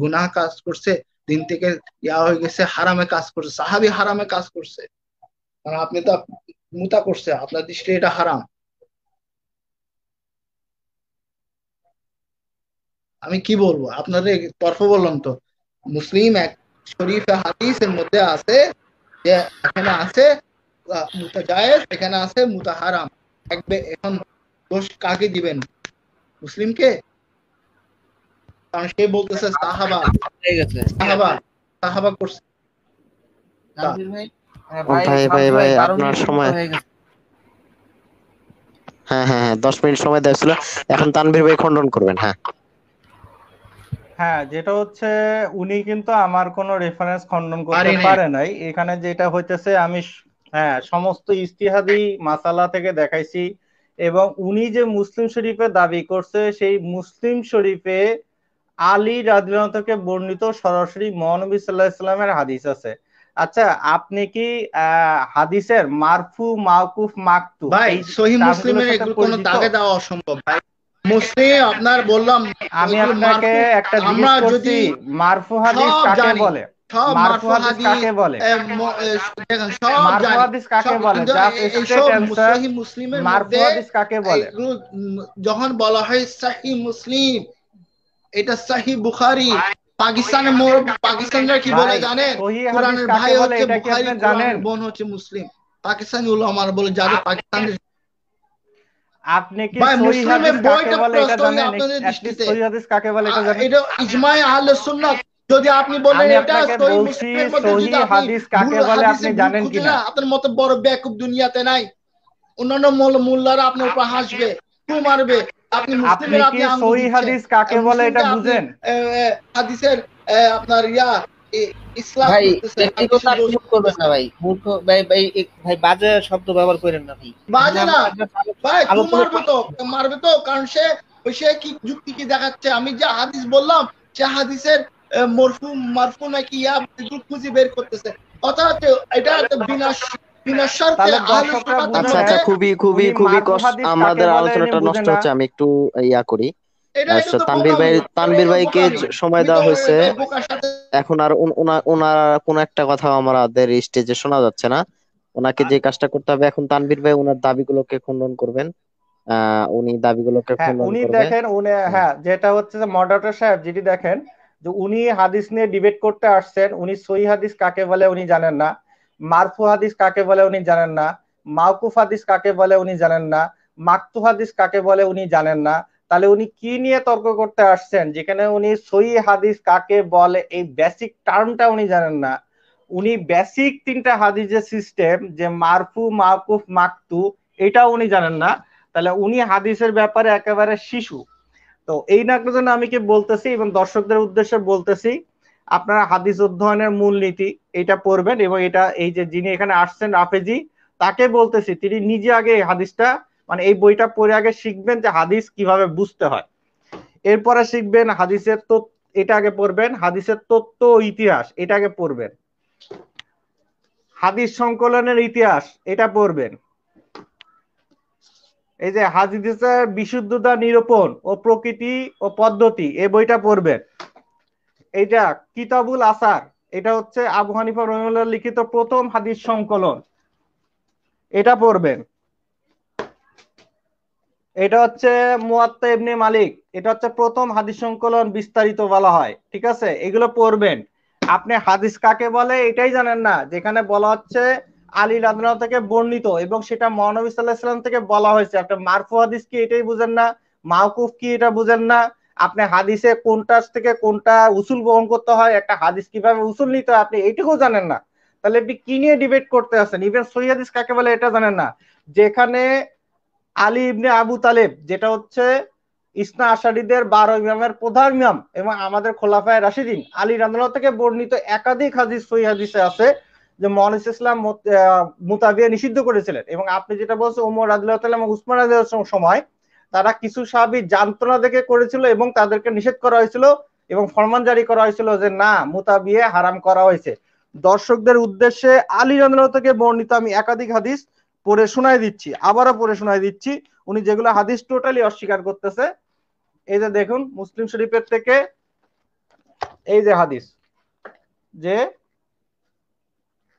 গুনাহ কাজ করছে, দিন থেকে ইয়া হয়ে গেছে, হারামে কাজ করছে, সাহাবি হারামে কাজ করছে। কারণ আপনি তো মুতা করছে, আপনার দৃষ্টি এটা হারাম। আমি কি বলব? আপনাদের তর্ক বললাম তো, মুসলিম এক শরীফ হাদিসের মধ্যে আছে যে, এখানে আছে মুতা জায়েজ, এখানে আছে মুতা হারাম। এখন দোষ কাকে দিবেন? মুসলিমকে? কারণ সে বলতেছে সাহাবা। হয়ে গেছে। সাহাবা সাহাবা করছে। ভাই হ্যাঁ, ভাই, ভাই, ভাই, আপনার সময়- হ্যাঁ হ্যাঁ হ্যাঁ দশ মিনিট সময় দেওয়া ছিল। এখন তানভীর ভাই খণ্ডন করবেন হ্যাঁ। হ্যাঁ যেটা হচ্ছে উনি কিন্তু আমার কোনো রেফারেন্স খণ্ডন করতে পারে নাই। এখানে যেটা হইতেছে আমি হ্যাঁ সমস্ত ইস্তিহাদি মাসালা থেকে দেখাইছি। এবং উনি যে মুসলিম শরীফে দাবি করছে সেই মুসলিম শরীফে আলী রাদিয়াল্লাহু থেকে বর্ণিত সরাসরি মহানবী সাল্লাল্লাহু আলাইহি সাল্লামের হাদিস আছে। আচ্ছা আপনি কি হাদিসের মারফু মাওকুফ মাকতু ভাই সহি মুসলিমের এগুলো কোনো দাগে দেওয়া অসম্ভব ভাই। মুসলিম আপনার বললাম আমি আপনাকে একটা আমরা যদি মারফু হাদিস কাকে বলে? মারফু হাদিস কাকে বলে? দেখেন সব মারফু হাদিস কাকে বলে? মুসলিমের মারফু হাদিস কাকে বলে? যখন বলা হয় সাহি মুসলিম এটা সাহি বুখারি। পাকিস্তানের মোর পাকিস্তানরা কি বলে? জানেন? কোরআনের ভাই বলে? হচ্ছে বুখারি জানেন? বোন হচ্ছে মুসলিম। পাকিস্তানি উলামার বলে যাদের পাকিস্তানের আপনি কি হাদিস কাকে বলে? এটা জানেন? এটা আহলে সুন্নাত। যদি আপনি বলেন এটা সহি মুসলিমের মধ্যে যদি হাদিস কাকে বলে আপনি জানেন কিনা? আপনার মতো বড় বেকুব দুনিয়াতে নাই। অন্যান্য মোল্লারা আপনার উপর হাসবে টু মারবে। আপনি কি সহি হাদিস কাকে বলে এটা বুঝেন? হাদিসের আপনার ইয়া ইসলাম ভাই করতেছেন, ব্যক্তিগত হাদিসের দোষ আক্রমণ করবেন না ভাই। মূর্খ ভাই ভাই ভাই বাজে শব্দ ব্যবহার করেন না ভাই বাজে না। ভাই মারবে তো মারবে তো কারণ সে সে কি যুক্তি কি দেখাচ্ছে? আমি যে হাদিস বললাম সে হাদিসের আহ, মরফু মারফু নাকি ইয়া খুঁজে বের করতেছে। কথা হচ্ছে এটা একটা বিনা বুঝবে আচ্ছা আচ্ছা খুবই খুবই খুবই কষ্ট আমাদের আলোচনাটা নষ্ট হচ্ছে আমি একটু ইয়া করি। আচ্ছা ভাই ভাইকে সময় দেওয়া হয়েছে। এখন আর ওনার কোন একটা কথা আমাদের স্টেজে শোনা যাচ্ছে না। ওনাকে যে কাজটা করতে হবে এখন তানভীর ভাই ওনার দাবিগুলোকে খণ্ডন করবেন। আহ উনি দাবিগুলোকে হ্যাঁ খণ্ডন উনি দেখেন উনি হ্যাঁ যেটা হচ্ছে যে মডারেটর সাহেব যেটি দেখেন যে উনি হাদিস নিয়ে ডিবেট করতে আসছেন উনি সহি হাদিস কাকে বলে উনি জানেন না। মারফু হাদিস কাকে বলে উনি জানেন না, মাওকুফ হাদিস কাকে বলে উনি জানেন না, মাকতু হাদিস কাকে বলে উনি জানেন না। তাহলে উনি কি নিয়ে তর্ক করতে আসছেন? যেখানে উনি সহি হাদিস কাকে বলে, এই বেসিক টার্মটা উনি জানেন না। উনি বেসিক তিনটা হাদিসের সিস্টেম যে মারফু, মাওকুফ, মাকতু, এটাও উনি জানেন না। তাহলে উনি হাদিসের ব্যাপারে একেবারে শিশু। তো এই নাকের জন্য আমি কি বলতেছি এবং দর্শকদের উদ্দেশ্যে বলতেছি আপনারা হাদিস অধ্যয়নের মূলনীতি এটা পড়বেন এবং এটা এই যে যিনি এখানে আসছেন, রাফেজি, তাকে বলতেছি, তিনি নিজে আগে হাদিসটা মানে এই বইটা পড়ে আগে শিখবেন যে হাদিস কীভাবে বুঝতে হয়। এরপরে শিখবেন হাদিসের তথ্য, এটা আগে পড়বেন, হাদিসের তত্ত্ব ইতিহাস, এটা আগে পড়বেন। হাদিস সংকলনের ইতিহাস, এটা পড়বেন। এই যে হাদিসের বিশুদ্ধতা, নিরূপণ ও প্রকৃতি ও পদ্ধতি, এই বইটা পড়বেন। এইটা কিতাবুল আসার, এটা হচ্ছে আবু হানিফা রহিমুল্লাহ লিখিত প্রথম হাদিস সংকলন। এটা পড়বেন। এটা হচ্ছে মুয়াত্তা ইবনে মালিক, এটা হচ্ছে প্রথম হাদিস সংকলন বিস্তারিত বলা হয়, ঠিক আছে? এগুলো পড়বেন। আপনি হাদিস কাকে বলে এটাই জানেন না, যেখানে বলা হচ্ছে আলী রাদনা থেকে বর্ণিত এবং সেটা মহানবী সাল্লাহ থেকে বলা হয়েছে। একটা মারফু হাদিস কি এটাই বুঝেন না মাহকুফ কি এটা বুঝেন না আপনি হাদিসে কোনটার থেকে কোনটা উসুল বহন করতে হয়, একটা হাদিস কীভাবে উসুল নিতে হয় আপনি এইটুকু জানেন না। তাহলে আপনি কি নিয়ে ডিবেট করতে আছেন? ইভেন সহি হাদিস কাকে বলে এটা জানেন না। যেখানে আলী ইবনে আবু তালেব, যেটা হচ্ছে ইসনা আশারিদের বারো ইমামের প্রধান ইমাম এবং আমাদের খোলাফায় রাশিদিন, আলী রান্দাল থেকে বর্ণিত একাধিক হাদিস সহি হাদিসে আছে যে মহানিস ইসলাম মুতাবিয়া নিষিদ্ধ করেছিলেন। এবং আপনি যেটা বলছেন ওমর রাদিল্লাহ এবং উসমান রাদিল্লাহ সময় তারা কিছু সাহাবি যন্ত্রণা দেখে করেছিল এবং তাদেরকে নিষেধ করা হয়েছিল এবং ফরমান জারি করা হয়েছিল যে না, মুতাবিয়ে হারাম করা হয়েছে। দর্শকদের উদ্দেশ্যে আলী রাদিল্লাহ থেকে বর্ণিত আমি একাধিক হাদিস পড়ে শোনাই দিচ্ছি, আবারও পড়ে শোনাই দিচ্ছি। উনি যেগুলো হাদিস টোটালি অস্বীকার করতেছে, এই যে দেখুন, মুসলিম শরীফের থেকে এই যে হাদিস যে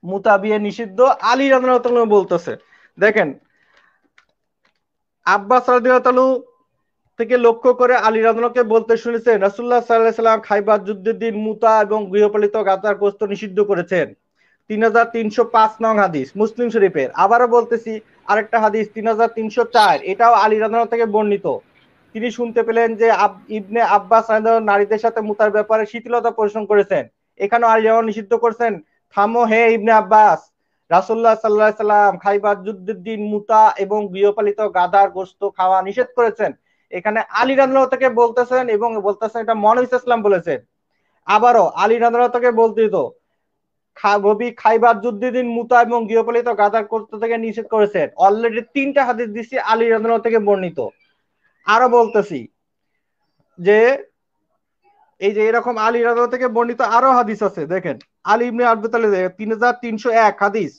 মুতাবিয়ে নিষিদ্ধ আলী রাদিয়াল্লাহু বলতেছে। দেখেন আব্বাস রাদিয়াল্লাহু থেকে লক্ষ্য করে আলী রাদিয়াল্লাহুকে বলতে শুনেছেন, রাসূলুল্লাহ সাল্লাল্লাহু আলাইহি সাল্লাম খাইবার যুদ্ধের দিন মুতা এবং গৃহপালিত গাজার গোস্ত নিষিদ্ধ করেছেন। তিন হাজার তিনশো পাঁচ নং হাদিস, মুসলিম শরীফের। আবারও বলতেছি, আরেকটা হাদিস, তিন হাজার তিনশো চার, এটাও আলী রাদিয়াল্লাহু থেকে বর্ণিত। তিনি শুনতে পেলেন যে ইবনে আব্বাস নারীদের সাথে মুতার ব্যাপারে শিথিলতা প্রদর্শন করেছেন। এখানেও আলী নিষিদ্ধ করেছেন, থামো হে ইবনে আব্বাস রাসুল্লাহ সাল্লাহ সাল্লাম খাইবার যুদ্ধের দিন মুতা এবং গৃহপালিত গাদার গোস্ত খাওয়া নিষেধ করেছেন। এখানে আলী রান্না থেকে বলতেছেন এবং বলতেছেন এটা মনবিস ইসলাম বলেছেন। আবারও আলী রান্না থেকে বলতে তো রবি খাইবার যুদ্ধের দিন মুতা এবং গৃহপালিত গাদার গোস্ত থেকে নিষেধ করেছেন। অলরেডি তিনটা হাদিস দিচ্ছি আলী রান্না থেকে বর্ণিত। আরও বলতেছি যে, এই যে এরকম আলী রাজা থেকে বর্ণিত আরও হাদিস আছে, দেখেন। আলী ইবনে আবু তালিব তিন হাজার তিনশো এক হাদিস।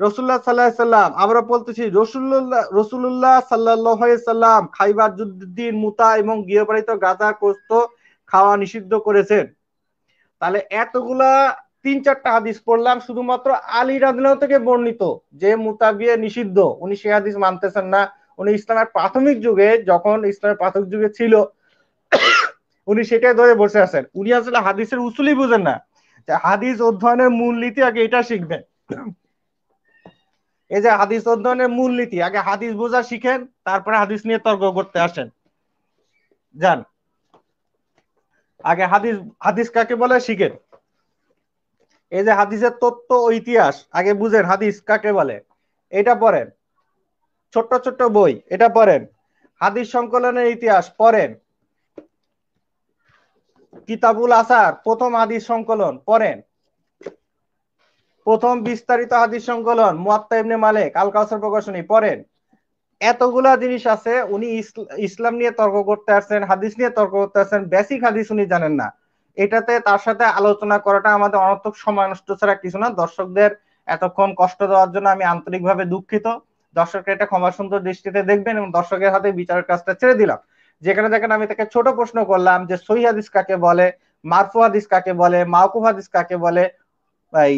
রসুল্লাহ সাল্লাহ সাল্লাম, আমরা বলতেছি রসুল্লাহ রসুল্লাহ সাল্লাহ সাল্লাম খাইবার যুদ্ধদিন মুতা এবং গৃহপালিত গাঁজা কোস্ত খাওয়া নিষিদ্ধ করেছেন। তাহলে এতগুলা তিন চারটা হাদিস পড়লাম, শুধুমাত্র আলী রাজনাহ থেকে বর্ণিত যে মুতাবিয়ে নিষিদ্ধ, উনি সে হাদিস মানতেছেন না। উনি ইসলামের প্রাথমিক যুগে, যখন ইসলামের প্রাথমিক যুগে ছিল, উনি সেটাই ধরে বসে আছেন। উনি আসলে হাদিসের উসুলই বুঝেন না। হাদিস অধ্যয়নের মূলনীতি আগে এটা শিখবেন। এই যে হাদিস অধ্যয়নের মূলনীতি, আগে হাদিস বোঝা শিখেন, তারপরে হাদিস নিয়ে তর্ক করতে আসেন। যান। আগে হাদিস হাদিস কাকে বলে? শিখেন। এই যে হাদিসের তত্ত্ব ও ইতিহাস, আগে বুঝেন হাদিস কাকে বলে। এটা পড়েন। ছোট্ট ছোট্ট বই, এটা পড়েন। হাদিস সংকলনের ইতিহাস পড়েন। কিতাবুল আসার প্রথম হাদিস সংকলন, পড়েন। প্রথম বিস্তারিত হাদিস সংকলন, মুয়াত্তা ইবনে মালিক আল কাউসার প্রকাশনী, পড়েন। এতগুলা জিনিস আছে, উনি ইসলাম নিয়ে তর্ক করতে আসছেন, হাদিস নিয়ে তর্ক করতে আসছেন, বেসিক হাদিস উনি জানেন না। এটাতে তার সাথে আলোচনা করাটা আমাদের অনর্থক সময় নষ্ট ছাড়া কিছু না। দর্শকদের এতক্ষণ কষ্ট দেওয়ার জন্য আমি আন্তরিকভাবে দুঃখিত। দর্শকের এটা ক্ষমা সুন্দর দৃষ্টিতে দেখবেন এবং দর্শকের হাতে বিচারের কাজটা ছেড়ে দিলাম। যেখানে দেখেন আমি তাকে ছোট প্রশ্ন করলাম যে সহি হাদিস কাকে বলে, মারফু হাদিস কাকে বলে মাউকুফ হাদিস কাকে বলে, এই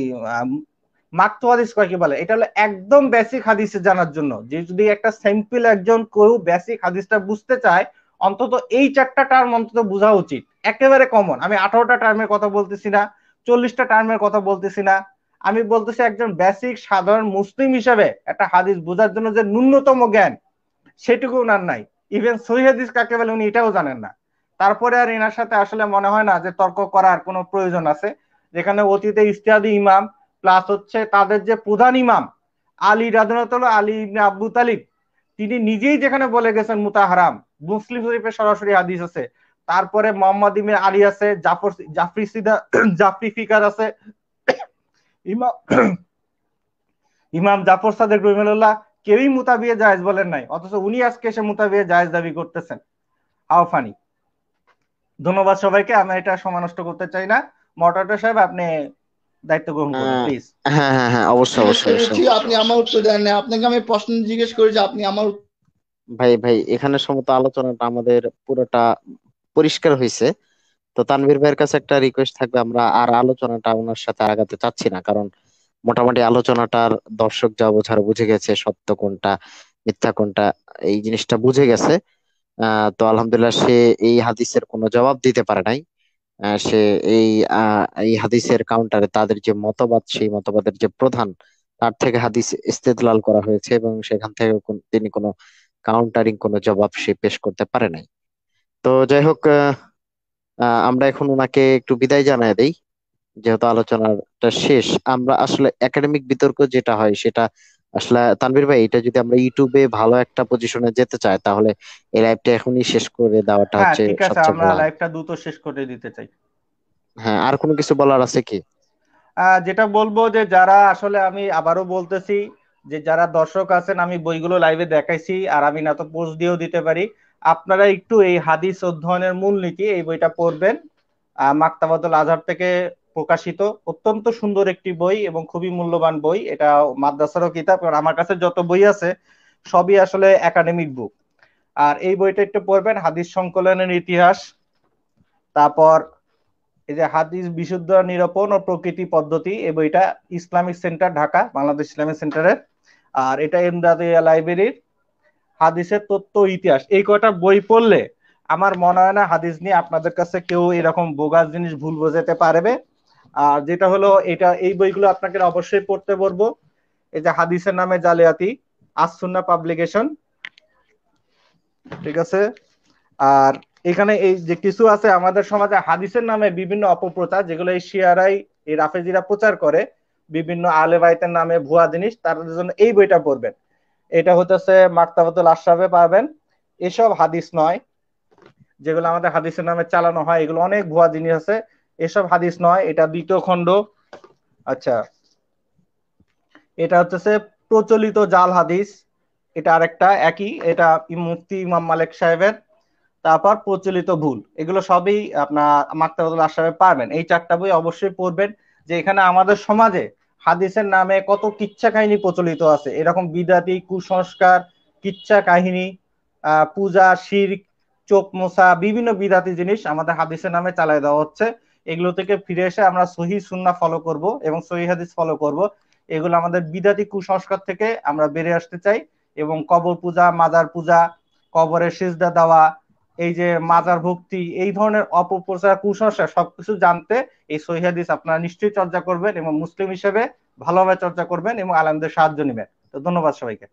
মাকতু হাদিস কাকে বলে? এটা হলো একদম বেসিক হাদিস জানার জন্য। যে যদি একটা সিম্পল একজন কেউ বেসিক হাদিসটা বুঝতে চায়, অন্তত এই চারটা টার্ম অন্তত বোঝা উচিত। একেবারে কমন আমি আঠারোটা টার্মের কথা বলতেছি না, চল্লিশটা টার্মের কথা বলতেছি না। আমি বলতেছি একজন বেসিক সাধারণ মুসলিম হিসাবে একটা হাদিস বোঝার জন্য যে ন্যূনতম জ্ঞান, সেটুকু ওনার নাই। ইভেন সহি হাদিস কাকে বলে উনি এটাও জানেন না। তারপরে আর এনার সাথে আসলে মনে হয় না যে তর্ক করার কোনো প্রয়োজন আছে। যেখানে অতীতে ইস্তিয়াদি ইমাম প্লাস হচ্ছে তাদের যে প্রধান ইমাম, আলী রাজনাতল, আলী ইবনে আব্বু তালিব, তিনি নিজেই যেখানে বলে গেছেন মুতাহারাম, মুসলিম শরীফের সরাসরি হাদিস আছে। তারপরে মোহাম্মদ ইমিন আলী আছে, জাফর জাফরি সিদা, জাফরি ফিকার আছে। ইমাম ইমাম জাফর সাদেক রহিমুল্লাহ কেউই মুতাবিয়ে জায়েজ বলেন নাই অথচ উনি আজকে এসে মুতাবিয়ে জায়েজ দাবি করতেছেন। How funny. ধন্যবাদ সবাইকে আমি এটা সময় নষ্ট করতে চাই না। মডারেটর সাহেব আপনি দায়িত্ব গ্রহণ করুন প্লিজ হ্যাঁ হ্যাঁ হ্যাঁ অবশ্যই অবশ্যই আপনি আমার উত্তর দেন না আপনাকে আমি প্রশ্ন জিজ্ঞেস করি যে আপনি আমার ভাই ভাই এখানে সমত আলোচনাটা আমাদের পুরোটা পরিষ্কার হয়েছে তো তানভীর ভাইয়ের কাছে একটা রিকোয়েস্ট থাকবে আমরা আর আলোচনাটা ওনার সাথে আগাতে চাচ্ছি না কারণ মোটামুটি আলোচনাটার দর্শক যা বোঝার বুঝে গেছে, সত্য কোনটা, মিথ্যা কোনটা, এই জিনিসটা বুঝে গেছে। তো আলহামদুলিল্লাহ সে এই হাদিসের কোনো জবাব দিতে পারে নাই। সে এই এই হাদিসের কাউন্টারে তাদের যে মতবাদ, সেই মতবাদের যে প্রধান, তার থেকে হাদিস ইস্তেদলাল করা হয়েছে এবং সেখান থেকে তিনি কোনো কাউন্টারিং কোনো জবাব সে পেশ করতে পারে নাই। তো যাই হোক আমরা এখন ওনাকে একটু বিদায় জানাই দেই। যেহেতু আলোচনাটা শেষ আমরা আসলে একাডেমিক বিতর্ক যেটা হয় সেটা আসলে তানভীর ভাই এটা যদি আমরা ইউটিউবে ভালো একটা পজিশনে যেতে চাই তাহলে এই লাইভটা এখনই শেষ করে দেওয়াটা হ্যাঁ হচ্ছে ঠিক আছে আমরা লাইভটা দ্রুত শেষ করে দিতে চাই। হ্যাঁ আর কোনো কিছু বলার আছে কি? যেটা বলব যে যারা আসলে আমি আবারও বলতেছি যে যারা দর্শক আছেন আমি বইগুলো লাইভে দেখাইছি আর আমি না তো পোস্ট দিয়েও দিতে পারি। আপনারা একটু এই হাদিস অধ্যয়নের মূলনীতি এই বইটা পড়বেন। আহ, মাক্তাবাতুল আজহার থেকে প্রকাশিত। অত্যন্ত সুন্দর একটি বই এবং খুবই মূল্যবান বই। এটা মাদ্রাসারও কিতাব, কারণ আমার কাছে যত বই আছে, সবই আসলে একাডেমিক বুক আর এই বইটা একটু পড়বেন, হাদিস সংকলনের ইতিহাস, তারপর এই যে হাদিস বিশুদ্ধ নিরূপণ ও প্রকৃতি পদ্ধতি, এই বইটা Islamic centre, Dhaka, Bangladesh Islamic সেন্টারের। আর এটা এমদাদিয়া লাইব্রেরির হাদিসের তত্ত্ব ইতিহাস। এই কয়টা বই পড়লে আমার মনে হয় না হাদিস নিয়ে আপনাদের কাছে কেউ এরকম বোগাস জিনিস ভুল বোঝাতে পারবে। আর যেটা হলো, এটা, এই বইগুলো আপনাকে অবশ্যই পড়তে বলব। এই যে হাদিসের নামে জালিয়াতি আসুন্না পাবলিকেশন। ঠিক আছে? আর এখানে এই যে কিছু আছে আমাদের সমাজে, হাদিসের নামে বিভিন্ন অপপ্রচার, যেগুলো এই শিয়ারাই, এই রাফেজিরা প্রচার করে। বিভিন্ন আলে বাইতের নামে ভুয়া জিনিস, তাদের জন্য এই বইটা পড়বেন। এটা হতেছে মাক্তাবাতুল আশরাফে পাবেন। এসব হাদিস নয়, যেগুলো আমাদের হাদিসের নামে চালানো হয়, এগুলো অনেক ভুয়া জিনিস আছে। এসব হাদিস নয়, এটা দ্বিতীয় খণ্ড। আচ্ছা। এটা হচ্ছে প্রচলিত জাল হাদিস। এটা আরেকটা, একই। এটা মুফতি ইমাম মালিক সাহেবের। তারপর প্রচলিত ভুল। এগুলো সবই আপনার মাক্তাবুল আশরাফে পাবেন এই চারটা বই অবশ্যই পড়বেন, যে এখানে আমাদের সমাজে হাদিসের নামে কত কিচ্ছা কাহিনী প্রচলিত আছে। এরকম বিদাতি কুসংস্কার, কিচ্ছা কাহিনী পূজা শির চোখ মোছা, বিভিন্ন বিদাতি জিনিস আমাদের হাদিসের নামে চালাই দেওয়া হচ্ছে। এগুলো থেকে ফিরে এসে আমরা সহি সুন্না ফলো করব এবং সহি হাদিস ফলো করব। এগুলো আমাদের বিদাতি কুসংস্কার থেকে আমরা বেরিয়ে আসতে চাই এবং কবর পূজা, মাজার পূজা, কবরের সিজদা দেওয়া, এই যে মাজার ভক্তি, এই ধরনের অপপ্রচার, কুসংস্কার সবকিছু জানতে এই সহি হাদিস আপনারা নিশ্চয়ই চর্চা করবেন এবং মুসলিম হিসেবে ভালোভাবে চর্চা করবেন এবং আলমদের সাহায্য নেবেন। তো ধন্যবাদ সবাইকে।